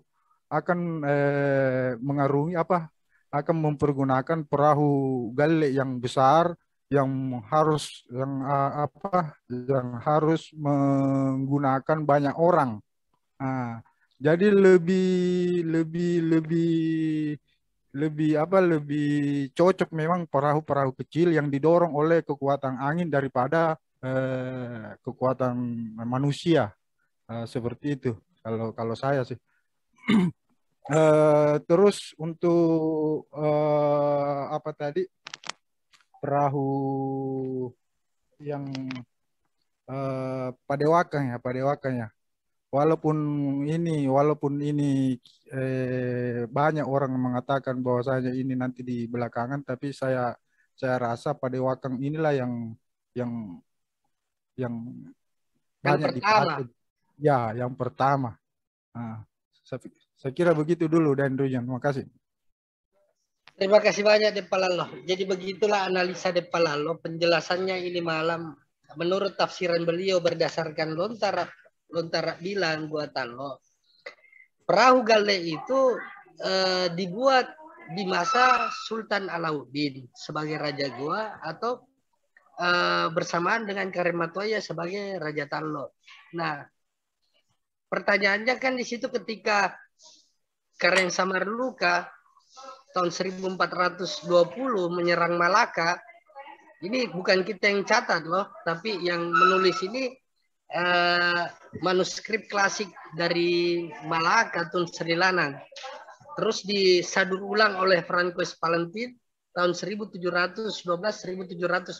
akan eh, mengarungi apa akan mempergunakan perahu galle yang besar yang harus yang ah, apa yang harus menggunakan banyak orang. Nah, jadi lebih lebih lebih lebih apa lebih cocok memang perahu-perahu kecil yang didorong oleh kekuatan angin daripada eh, kekuatan manusia Eh, seperti itu kalau kalau saya sih. Eh, terus untuk eh, apa tadi? Perahu yang eh, padewakan ya padewakan ya. Walaupun ini walaupun ini eh, banyak orang mengatakan bahwasanya ini nanti di belakangan tapi saya saya rasa padewakan inilah yang yang yang Yang banyak pertama. dipakai ya yang pertama. Nah, saya, saya kira begitu dulu dan Rujan terima kasih Terima kasih banyak Depalalo. Jadi begitulah analisa Depalalo. Penjelasannya ini malam menurut tafsiran beliau berdasarkan lontar lontar bilang buatan lo. Perahu Galle itu eh, dibuat di masa Sultan Alauddin sebagai raja Goa atau eh, bersamaan dengan Karim Matoya sebagai raja Tallo. Nah, pertanyaannya kan di situ ketika Karen Samarluka tahun 1420 menyerang Malaka. Ini bukan kita yang catat loh, tapi yang menulis ini eh, manuskrip klasik dari Malaka Tun Sri Lanang. Terus disadur ulang oleh Francois Valentin tahun 1712-1724.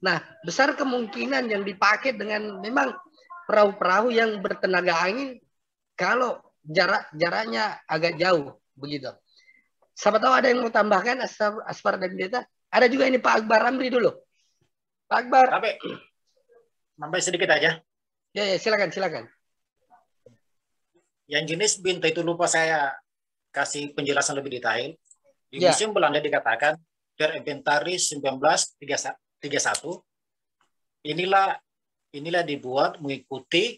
Nah, besar kemungkinan yang dipakai dengan memang perahu-perahu yang bertenaga angin kalau jarak jaraknya agak jauh begitu. Siapa tahu ada yang mau tambahkan Aspar, Aspar dan Deta? Ada juga ini Pak Akbar Amri dulu. Pak Akbar. Sampai, sampai sedikit aja. Ya, ya silakan, silakan. Yang jenis binta itu lupa saya kasih penjelasan lebih detail. Di Ya. museum Belanda dikatakan per inventaris 1931 inilah inilah dibuat mengikuti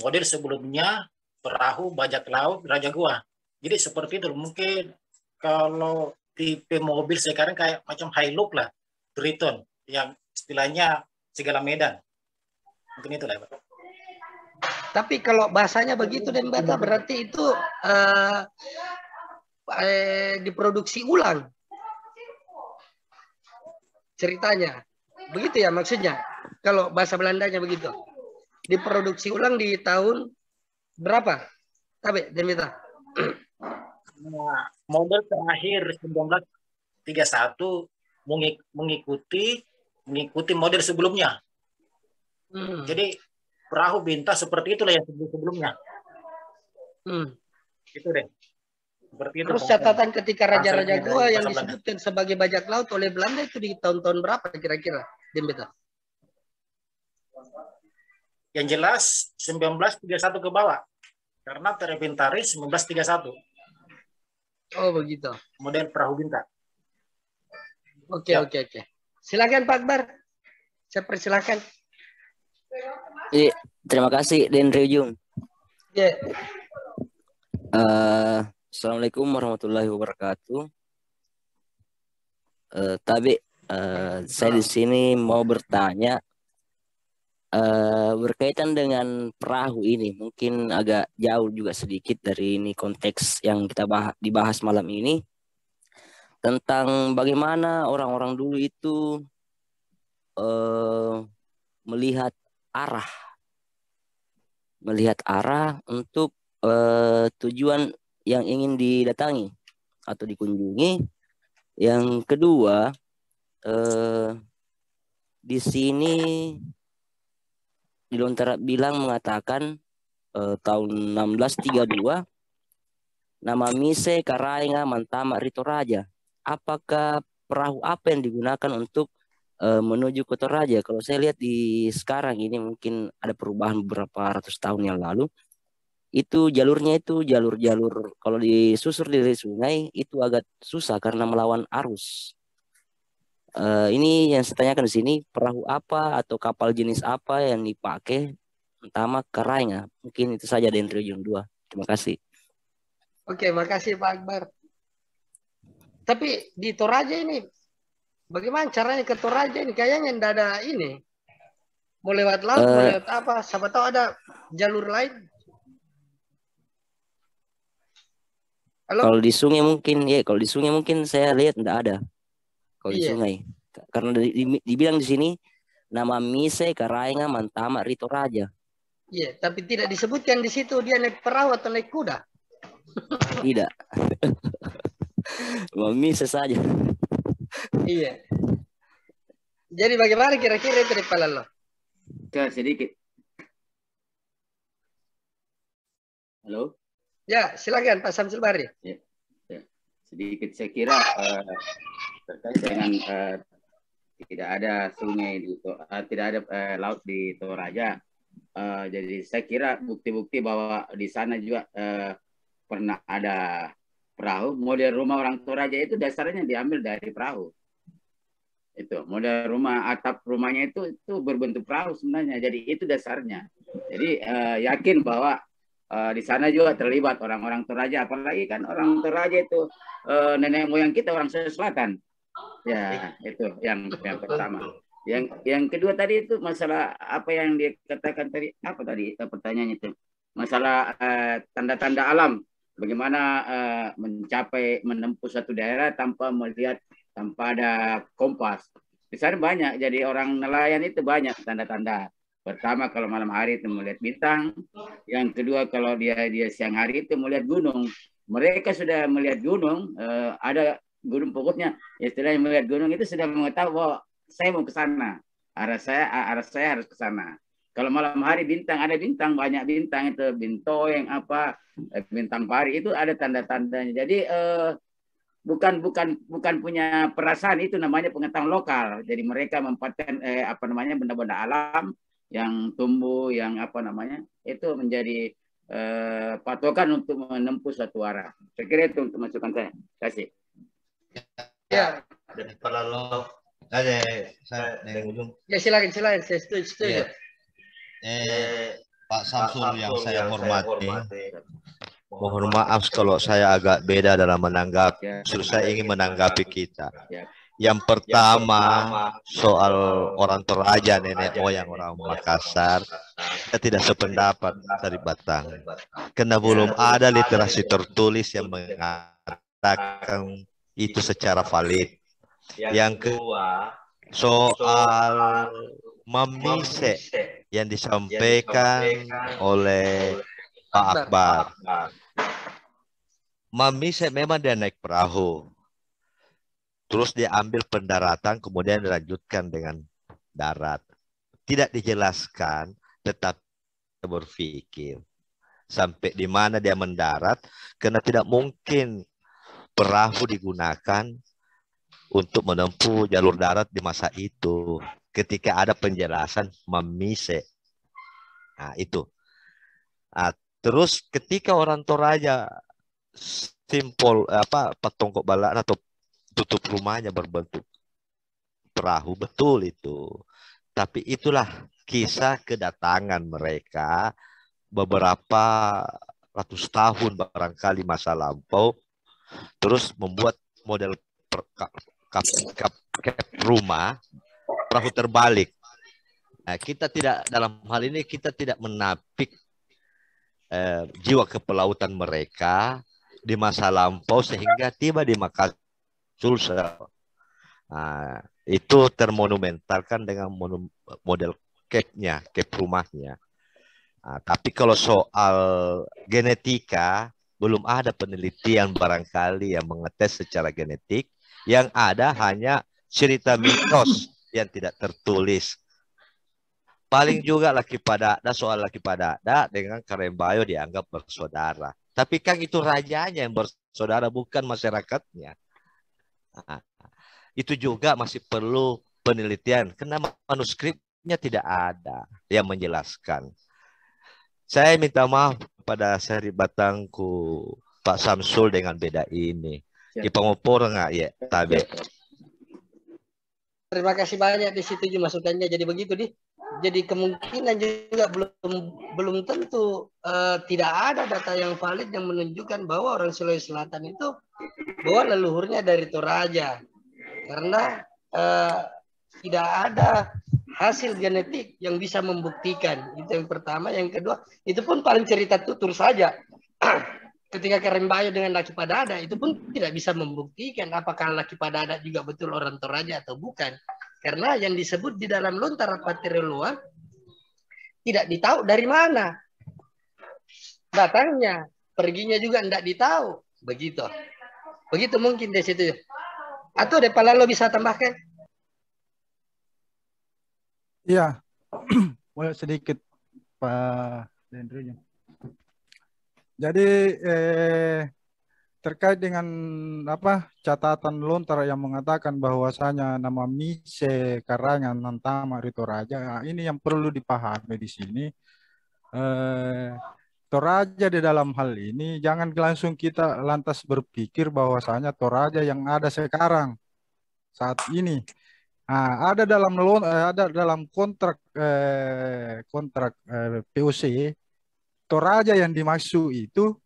model sebelumnya perahu bajak laut Raja Gua. Jadi seperti itu mungkin kalau tipe mobil sekarang kayak macam Hilux lah, Triton yang istilahnya segala medan. Mungkin itu lah, Pak. Tapi kalau bahasanya begitu dan bata berarti itu eh, eh, diproduksi ulang ceritanya. Begitu ya maksudnya. Kalau bahasa Belandanya begitu. Diproduksi ulang di tahun berapa? Tapi Demita. Nah, model terakhir 1931 mengik- mengikuti mengikuti model sebelumnya. Hmm. Jadi perahu binta seperti itulah yang sebelum sebelumnya. Hmm. Itu deh. Seperti itu. Terus catatan ketika Raja-Raja dari yang disebutkan sebagai bajak laut oleh Belanda itu di tahun-tahun berapa kira-kira? Demita. Yang jelas 1931 ke bawah. Karena terpintari 1931 Oh begitu. model perahu binta. Oke oke oke. Silakan Pak Akbar. Saya persilakan. Iya, terima kasih Den Ryujung. Ya. Eh, Assalamualaikum warahmatullahi wabarakatuh. Eh, tapi eh, saya di sini mau bertanya eh, berkaitan dengan perahu ini, mungkin agak jauh juga sedikit dari ini konteks yang kita bahas, dibahas malam ini tentang bagaimana orang-orang dulu itu eh, melihat arah, melihat arah untuk eh, tujuan yang ingin didatangi atau dikunjungi. Yang kedua, eh, di sini di Lontara bilang mengatakan eh, tahun 1632 nama Mise Karaenga Mantama Rito Raja. Apakah perahu apa yang digunakan untuk eh, menuju ke Toraja? Kalau saya lihat di sekarang ini mungkin ada perubahan beberapa ratus tahun yang lalu. Itu jalurnya itu jalur-jalur kalau disusur dari sungai itu agak susah karena melawan arus. Eh, ini yang saya tanyakan di sini perahu apa atau kapal jenis apa yang dipakai pertama Karaenga. Mungkin itu saja dari Ujung 2. Terima kasih. Oke, makasih Pak Akbar. Tapi di Toraja ini, bagaimana caranya ke Toraja ini? Kayaknya tidak ada ini. Mau lewat laut, mau Eh. lewat apa? Siapa tahu ada jalur lain. Halo? Kalau di sungai mungkin ya, kalau di sungai mungkin saya lihat enggak ada. Kalau di Iya. sungai. Karena di- di- dibilang di sini nama Mise Karaenga Mantama Rito Raja. Iya, tapi tidak disebutkan di situ dia naik perahu atau naik kuda. Tidak. Mise saja. Iya. Jadi bagaimana kira-kira itu di kepala lo? Sedikit. Halo? Ya, silakan Pak Samsul Bari. Ya, ya. Sedikit saya kira eh, terkait dengan eh, tidak ada sungai di eh, tidak ada eh, laut di Toraja. Eh, jadi saya kira bukti-bukti bahwa di sana juga eh, pernah ada perahu. Model rumah orang Toraja itu dasarnya diambil dari perahu. Itu model rumah atap rumahnya itu itu berbentuk perahu sebenarnya. Jadi itu dasarnya. Jadi eh, yakin bahwa eh, di sana juga terlibat orang-orang Toraja. Apalagi kan orang Toraja itu eh, nenek moyang kita orang Sulawesi Selatan. Ya itu yang yang pertama. Yang yang kedua tadi itu masalah apa yang dia katakan tadi apa tadi eh, pertanyaannya itu masalah eh, tanda-tanda alam bagaimana eh, mencapai menempuh satu daerah tanpa melihat tanpa ada kompas. Di sana banyak jadi orang nelayan itu banyak tanda-tanda. Pertama kalau malam hari itu melihat bintang, yang kedua kalau dia dia siang hari itu melihat gunung. Mereka sudah melihat gunung, eh, ada gunung pokoknya istilahnya melihat gunung itu sudah mengetahui bahwa saya mau ke sana. Arah saya arah saya harus ke sana. Kalau malam hari bintang ada bintang banyak bintang itu bintoeng apa eh, bintang pari itu ada tanda-tandanya. Jadi eh, bukan bukan bukan punya perasaan itu namanya pengetahuan lokal. Jadi mereka mempatkan eh, apa namanya benda-benda alam yang tumbuh yang apa namanya itu menjadi eh, patokan untuk menempuh suatu arah. Saya kira itu untuk masukan saya. Terima kasih. Ya, Dan kalau ada saya dari ujung ya silakan silakan. Saya setuju. setuju. Iya. eh, Pak Samsul yang saya hormati, mohon maaf kalau saya agak beda dalam menanggapi. Justru saya ingin menanggapi kita. Yang pertama soal orang Toraja nenek moyang orang Makassar, kita tidak sependapat dari Batang. Karena belum ada literasi tertulis yang mengatakan itu secara valid. Yang kedua soal memise yang disampaikan oleh Pak Akbar. Memise memang dia naik perahu. Terus dia ambil pendaratan, kemudian dilanjutkan dengan darat. Tidak dijelaskan, tetap berpikir sampai di mana dia mendarat, karena tidak mungkin perahu digunakan untuk menempuh jalur darat di masa itu ketika ada penjelasan memise. Nah, itu. Nah, terus ketika orang Toraja simpul apa petongkok balak atau tutup rumahnya berbentuk perahu betul itu. Tapi itulah kisah kedatangan mereka beberapa ratus tahun barangkali masa lampau terus membuat model per, kap, kap, kap, rumah perahu terbalik. Nah, kita tidak dalam hal ini kita tidak menapik eh, jiwa kepelautan mereka di masa lampau sehingga tiba di Makassar. Nah, itu termonumentalkan dengan model cape-nya, cape rumahnya. Nah, tapi kalau soal genetika, belum ada penelitian barangkali yang mengetes secara genetik. Yang ada hanya cerita mitos yang tidak tertulis. Paling juga laki pada ada soal laki pada ada dengan Karembayo dianggap bersaudara. Tapi kan itu rajanya yang bersaudara bukan masyarakatnya. Nah, itu juga masih perlu penelitian karena manuskripnya tidak ada yang menjelaskan. Saya minta maaf pada seri batangku Pak Samsul dengan beda ini. Di pengopor nggak ya, tabe. Terima kasih banyak di situ juga masukannya. Jadi begitu di. Jadi kemungkinan juga belum belum tentu uh, tidak ada data yang valid yang menunjukkan bahwa orang Sulawesi Selatan itu bahwa leluhurnya dari Toraja. Karena uh, tidak ada hasil genetik yang bisa membuktikan. Itu yang pertama. Yang kedua, itu pun paling cerita tutur saja. Ketika Karembayo dengan Laki Padada, itu pun tidak bisa membuktikan apakah Laki Padada juga betul orang Toraja atau bukan. Karena yang disebut di dalam lontar luar tidak ditahu dari mana. Datangnya, perginya juga tidak ditahu. Begitu. Begitu mungkin di situ. Atau Depala lo bisa tambahkan? Iya, boleh sedikit Pak Dendri. Jadi eh, terkait dengan apa catatan lontar yang mengatakan bahwasanya nama Mise Karangan Nantama Ritoraja nah, ini yang perlu dipahami di sini. Eh, Toraja di dalam hal ini jangan langsung kita lantas berpikir bahwasanya Toraja yang ada sekarang saat ini Nah, ada dalam eh, ada dalam kontrak eh, kontrak eh, POC Toraja yang dimaksud itu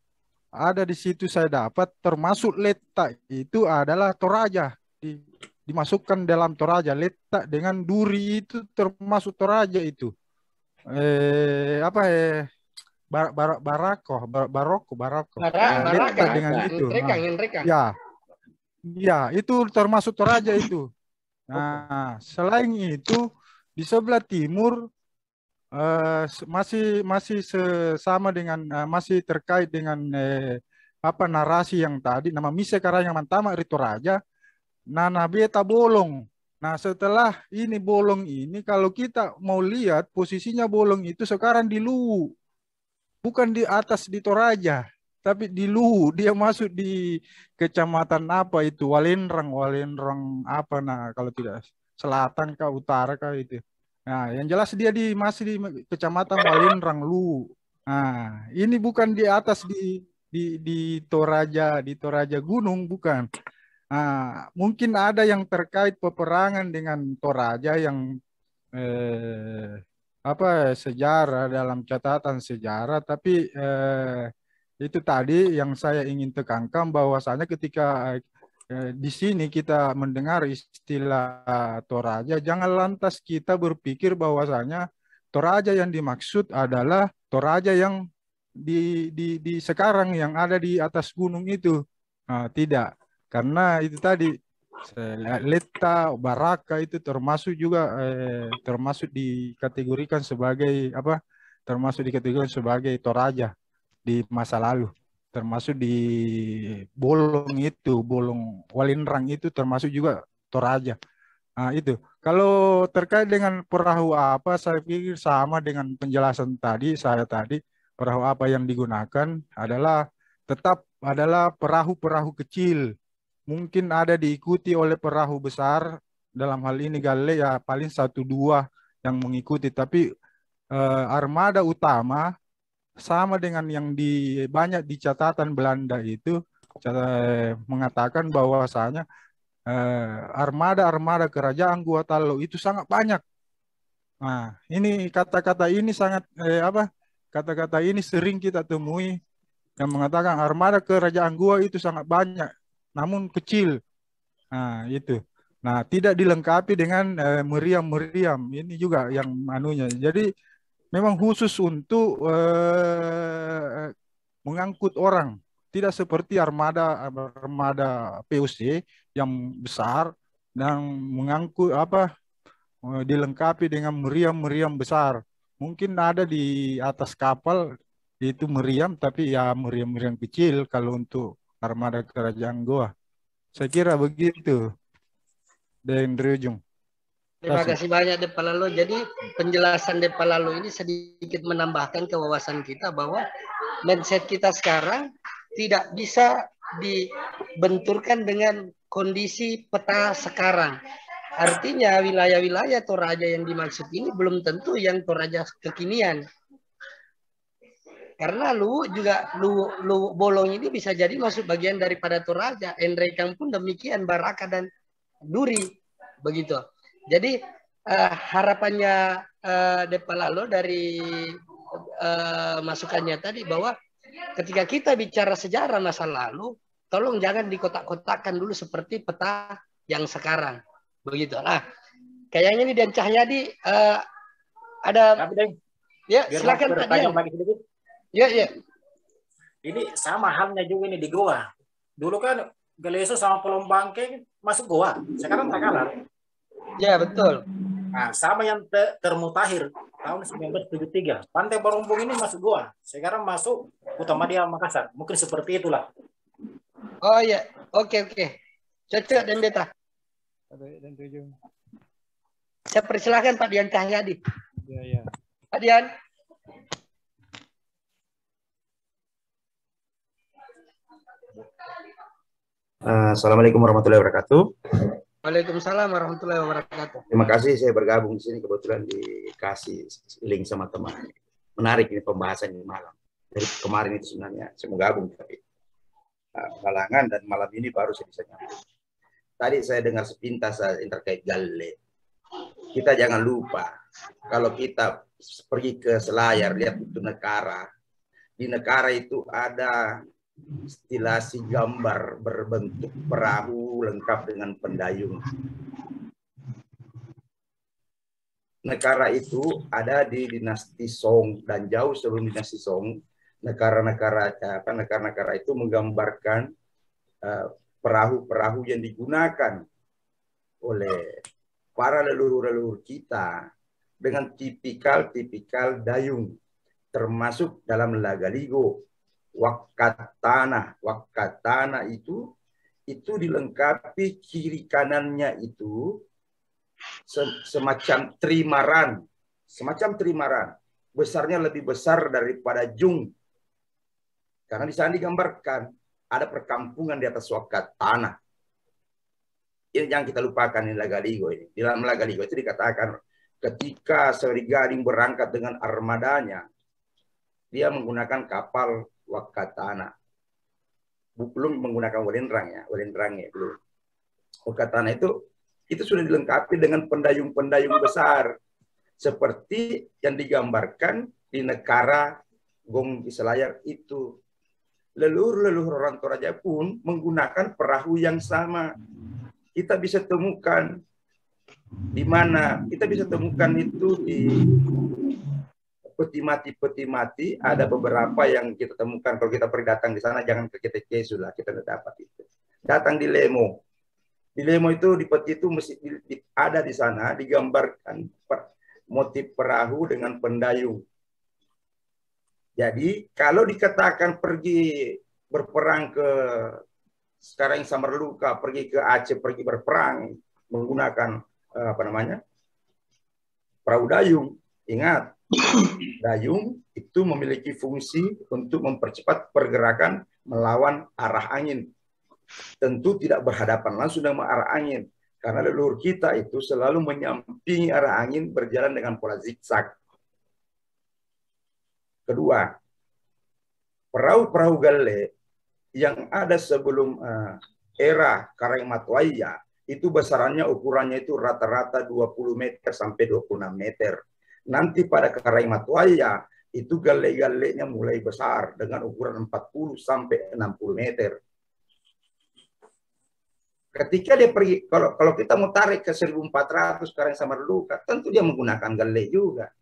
ada di situ saya dapat. Termasuk letak itu adalah Toraja di, dimasukkan dalam Toraja letak dengan duri itu termasuk Toraja itu. Eh apa eh bar, bar, barako bar, baroko barako nah, letak dengan itu. Nah, ya. Ya itu termasuk Toraja itu Nah, selain itu di sebelah timur uh, masih masih sama dengan uh, masih terkait dengan uh, apa narasi yang tadi nama Mise yang Mantama Rito Raja, Nana Beta Bolong. Nah, setelah ini bolong ini kalau kita mau lihat posisinya bolong itu sekarang di Luwu. Bukan di atas di Toraja tapi di Luhu dia masuk di kecamatan apa itu? Walendrang Walendrang apa? Nah kalau tidak selatan kah utara kah itu? Nah yang jelas dia di masih di kecamatan Walendrang Luhu. Nah ini bukan di atas di di di Toraja di Toraja Gunung bukan. Nah mungkin ada yang terkait peperangan dengan Toraja yang eh, apa sejarah dalam catatan sejarah tapi eh, itu tadi yang saya ingin tekankan bahwasanya ketika eh, di sini kita mendengar istilah Toraja, jangan lantas kita berpikir bahwasanya Toraja yang dimaksud adalah Toraja yang di, di, di sekarang yang ada di atas gunung itu. Nah, tidak, karena itu tadi Leta, Baraka itu termasuk juga eh, termasuk dikategorikan sebagai apa? Termasuk dikategorikan sebagai Toraja di masa lalu. Termasuk di Bolong itu, Bolong Walinrang itu termasuk juga Toraja. Nah, itu. Kalau terkait dengan perahu apa, saya pikir sama dengan penjelasan tadi, saya tadi, perahu apa yang digunakan adalah tetap adalah perahu-perahu kecil. Mungkin ada diikuti oleh perahu besar, dalam hal ini Gale ya paling satu dua yang mengikuti, tapi eh, armada utama sama dengan yang di banyak di catatan Belanda itu mengatakan bahwasanya armada-armada eh, kerajaan Gua Talo itu sangat banyak. Nah, ini kata-kata ini sangat eh, apa? Kata-kata ini sering kita temui yang mengatakan armada kerajaan Gua itu sangat banyak, namun kecil. Nah, itu. Nah, tidak dilengkapi dengan eh, meriam-meriam. Ini juga yang anunya. Jadi memang khusus untuk eh, mengangkut orang tidak seperti armada armada POC yang besar dan mengangkut apa eh, dilengkapi dengan meriam-meriam besar. Mungkin ada di atas kapal itu meriam tapi ya meriam-meriam kecil kalau untuk armada kerajaan Goa. Saya kira begitu. Dan Jung. Terima kasih banyak Depa Lalu. Jadi penjelasan Depa Lalu ini sedikit menambahkan kewawasan kita bahwa mindset kita sekarang tidak bisa dibenturkan dengan kondisi peta sekarang. Artinya wilayah-wilayah Toraja yang dimaksud ini belum tentu yang Toraja kekinian. Karena lu juga lu, lu bolong ini bisa jadi masuk bagian daripada Toraja. Enrekang pun demikian Baraka dan Duri begitu. Jadi uh, harapannya uh, Depalalo dari uh, masukannya tadi bahwa ketika kita bicara sejarah masa lalu, tolong jangan dikotak-kotakkan dulu seperti peta yang sekarang. Begitu. Nah, kayaknya ini dan Cahyadi uh, ada Ya, Biar silakan Pak Ya, ya. Ini sama halnya juga ini di Goa. Dulu kan Galeso sama Pulau Bangke masuk Goa. Sekarang tak kalah. Ya, betul. Nah, sama yang termutahir tahun 1973. Pantai Barombong ini masuk gua. Sekarang masuk Utama dia Makassar. Mungkin seperti itulah. Oh iya, oke oke. Cocok dan beta. Dan Saya persilahkan Pak Dian Cahyadi. Ya, ya. Pak Dian. Uh, Assalamualaikum warahmatullahi wabarakatuh. Waalaikumsalam warahmatullahi wabarakatuh. Terima kasih saya bergabung di sini kebetulan dikasih link sama teman. Menarik ini pembahasan di malam. Dari kemarin itu sebenarnya saya mau gabung tapi uh, halangan dan malam ini baru saya bisa nyambung. Tadi saya dengar sepintas terkait Galle. Kita jangan lupa kalau kita pergi ke Selayar lihat itu negara. Di negara itu ada stilasi gambar berbentuk perahu lengkap dengan pendayung. Negara itu ada di dinasti Song dan jauh sebelum dinasti Song, negara-negara apa negara-negara itu menggambarkan eh, perahu-perahu yang digunakan oleh para leluhur-leluhur kita dengan tipikal-tipikal dayung termasuk dalam Wakatana. Itu itu dilengkapi kiri kanannya itu semacam trimaran, semacam trimaran. Besarnya lebih besar daripada jung. Karena di sana digambarkan ada perkampungan di atas wakat tanah. Ini yang kita lupakan di Lagaligo ini. Di dalam Lagaligo itu dikatakan ketika Seri Gading berangkat dengan armadanya, dia menggunakan kapal wakatana. Belum menggunakan walendrang ya, walendrang ya belum. Wakatana itu itu sudah dilengkapi dengan pendayung-pendayung besar seperti yang digambarkan di negara Gong Selayar itu. Leluhur-leluhur orang Toraja pun menggunakan perahu yang sama. Kita bisa temukan di mana kita bisa temukan itu di peti mati peti mati ada beberapa yang kita temukan kalau kita pergi datang di sana jangan ke kita sudah kita dapat itu datang di Lemo Di Lemo itu di peti itu mesti di- di- ada di sana digambarkan per- motif perahu dengan pendayung. Jadi kalau dikatakan pergi berperang ke sekarang yang Samarluka, pergi ke Aceh, pergi berperang menggunakan eh, apa namanya perahu dayung. Ingat, dayung itu memiliki fungsi untuk mempercepat pergerakan melawan arah angin. Tentu tidak berhadapan langsung dengan arah angin. Karena leluhur kita itu selalu menyampingi arah angin berjalan dengan pola zigzag. Kedua, perahu-perahu galle yang ada sebelum eh, era Karangmatwaya itu besarannya ukurannya itu rata-rata 20 meter sampai 26 meter. Nanti pada Karangmatwaya itu galle-gallenya mulai besar dengan ukuran 40 sampai 60 meter. Ketika dia pergi, kalau kalau kita mau tarik ke 1400 sekarang sama Luka, tentu dia menggunakan galle juga.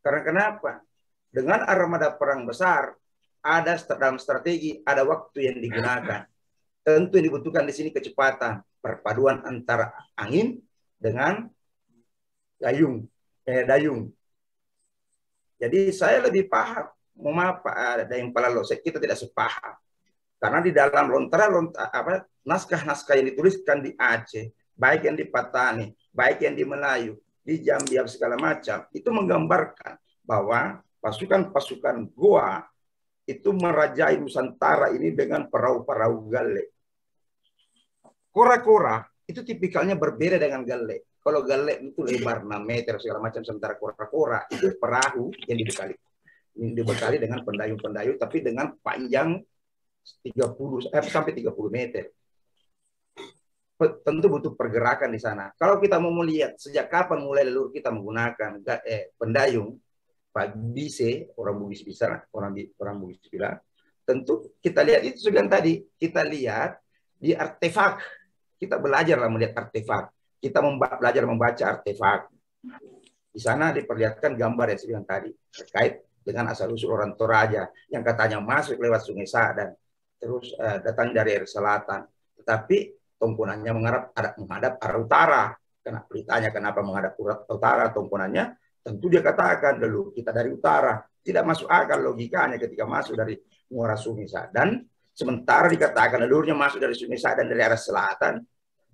Karena kenapa? Dengan armada perang besar, ada dalam strategi, ada waktu yang digunakan. Tentu yang dibutuhkan di sini kecepatan, perpaduan antara angin dengan dayung, eh, dayung. Jadi saya lebih paham, mau apa ada yang palalo, kita tidak sepaham. Karena di dalam lontara lontar apa naskah-naskah yang dituliskan di Aceh, baik yang di Patani, baik yang di Melayu, di Jambi segala macam, itu menggambarkan bahwa pasukan-pasukan Goa itu merajai Nusantara ini dengan perahu-perahu galle. Kora-kora itu tipikalnya berbeda dengan galle. Kalau galle itu lebar 6 meter segala macam sementara kora-kora itu perahu yang dibekali yang dibekali dengan pendayung-pendayung tapi dengan panjang 30 eh, sampai 30 meter. Tentu butuh pergerakan di sana. Kalau kita mau melihat sejak kapan mulai leluhur kita menggunakan eh, pendayung, Pak Bise, orang Bugis bisa, orang orang Bugis bilang, tentu kita lihat itu sudah tadi, kita lihat di artefak. Kita belajar lah melihat artefak. Kita memba- belajar membaca artefak. Di sana diperlihatkan gambar yang saya tadi terkait dengan asal usul orang Toraja yang katanya masuk lewat Sungai Sadan terus eh, datang dari arah selatan. Tetapi tumpunannya menghadap ada menghadap arah utara. Karena beritanya kenapa menghadap utara tumpunannya? Tentu dia katakan dulu kita dari utara. Tidak masuk akal logikanya ketika masuk dari muara Sungai Sadan. Sementara dikatakan leluhurnya masuk dari Sungai Sadan dari arah selatan.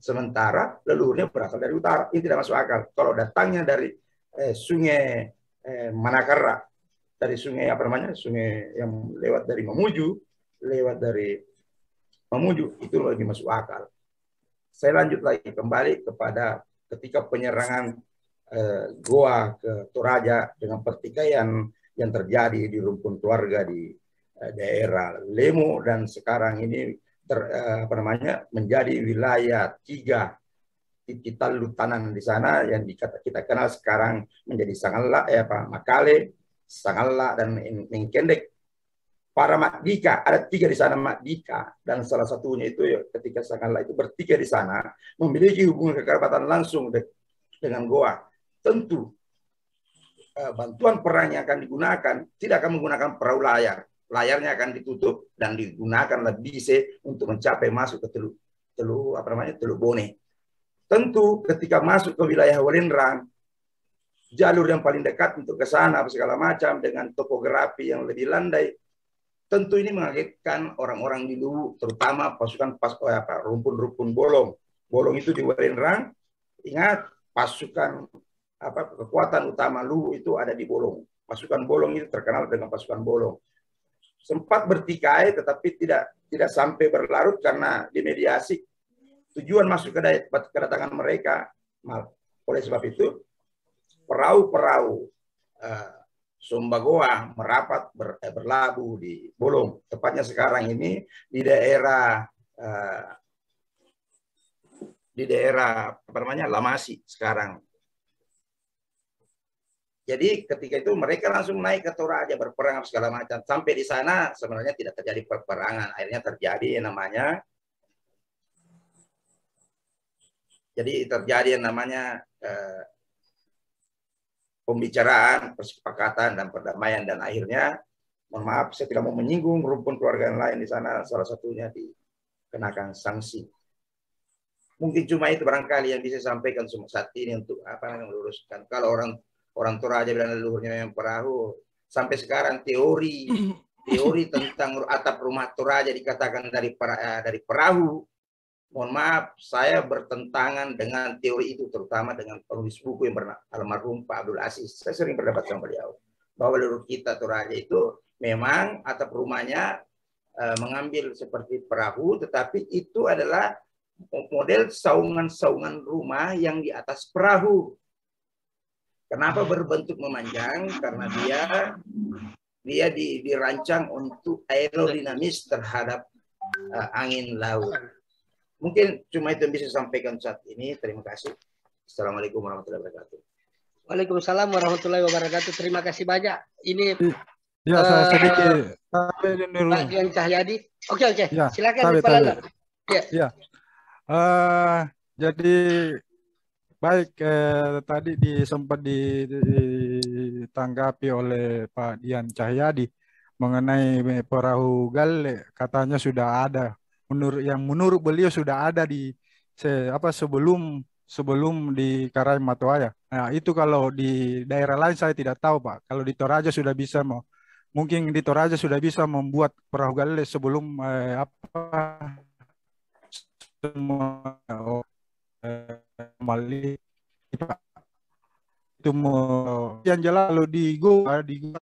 Sementara leluhurnya berasal dari utara. Ini tidak masuk akal. Kalau datangnya dari eh, Sungai eh, Manakara, dari sungai apa namanya? Sungai yang lewat dari Mamuju, lewat dari Mamuju itu lebih masuk akal. Saya lanjut lagi kembali kepada ketika penyerangan eh, Goa ke Toraja dengan pertikaian yang terjadi di rumpun keluarga di eh, daerah Lemo dan sekarang ini ter, eh, apa namanya menjadi wilayah tiga kita lutanan di sana yang dikata kita kenal sekarang menjadi Sangala eh apa Makale, Sangala dan Mengkendek para Makdika, ada tiga di sana Makdika, dan salah satunya itu ya, ketika Sangala itu bertiga di sana, memiliki hubungan kekerabatan langsung de- dengan Goa. Tentu eh, bantuan perang yang akan digunakan tidak akan menggunakan perahu layar. Layarnya akan ditutup dan digunakan lebih untuk mencapai masuk ke Teluk Teluk apa namanya Teluk Bone. Tentu ketika masuk ke wilayah Walendrang, jalur yang paling dekat untuk ke sana apa segala macam dengan topografi yang lebih landai tentu ini mengagetkan orang-orang di Luwu terutama pasukan pas oh, apa rumpun-rumpun bolong. Bolong itu di Walendrang ingat pasukan apa kekuatan utama Luwu itu ada di bolong. Pasukan bolong itu terkenal dengan pasukan bolong sempat bertikai tetapi tidak tidak sampai berlarut karena dimediasi tujuan masuk ke daya- kedatangan mereka oleh sebab itu perahu-perahu eh, Sumbagoa merapat ber- eh, berlabuh di Bolong. Tepatnya sekarang ini di daerah eh, di daerah apa namanya Lamasi sekarang. Jadi ketika itu mereka langsung naik ke Toraja berperang segala macam. Sampai di sana sebenarnya tidak terjadi peperangan. Akhirnya terjadi yang namanya jadi terjadi yang namanya eh, pembicaraan, persepakatan dan perdamaian dan akhirnya mohon maaf saya tidak mau menyinggung rumpun keluarga yang lain di sana salah satunya dikenakan sanksi. Mungkin cuma itu barangkali yang bisa sampaikan semua saat ini untuk apa namanya meluruskan. Kalau orang orang Toraja bilang leluhurnya yang perahu, sampai sekarang teori teori tentang atap rumah Toraja dikatakan dari para, eh, dari perahu. Mohon maaf, saya bertentangan dengan teori itu, terutama dengan penulis buku yang bernama almarhum Pak Abdul Aziz. Saya sering berdebat sama beliau bahwa leluhur kita Toraja itu memang atap rumahnya uh, mengambil seperti perahu, tetapi itu adalah model saungan-saungan rumah yang di atas perahu. Kenapa berbentuk memanjang? Karena dia dia di, dirancang untuk aerodinamis terhadap uh, angin laut. Mungkin cuma itu yang bisa sampaikan saat ini. Terima kasih. Assalamualaikum warahmatullahi wabarakatuh. Waalaikumsalam warahmatullahi wabarakatuh. Terima kasih banyak. Ini Ya, saya sedikit. Pak Dian Cahyadi. Oke, oke. Ya, Silakan. Ya. Ya. Eh, jadi baik eh, tadi di, sempat di- ditanggapi oleh Pak Dian Cahyadi mengenai perahu Galle katanya sudah ada menurut yang menurut beliau sudah ada di se, apa sebelum sebelum di Karai Matoaya. Nah, itu kalau di daerah lain saya tidak tahu, Pak. Kalau di Toraja sudah bisa mau mungkin di Toraja sudah bisa membuat perahu Galle sebelum eh, apa semua oh, eh, Pak. itu yang jelas kalau di Goa di Goa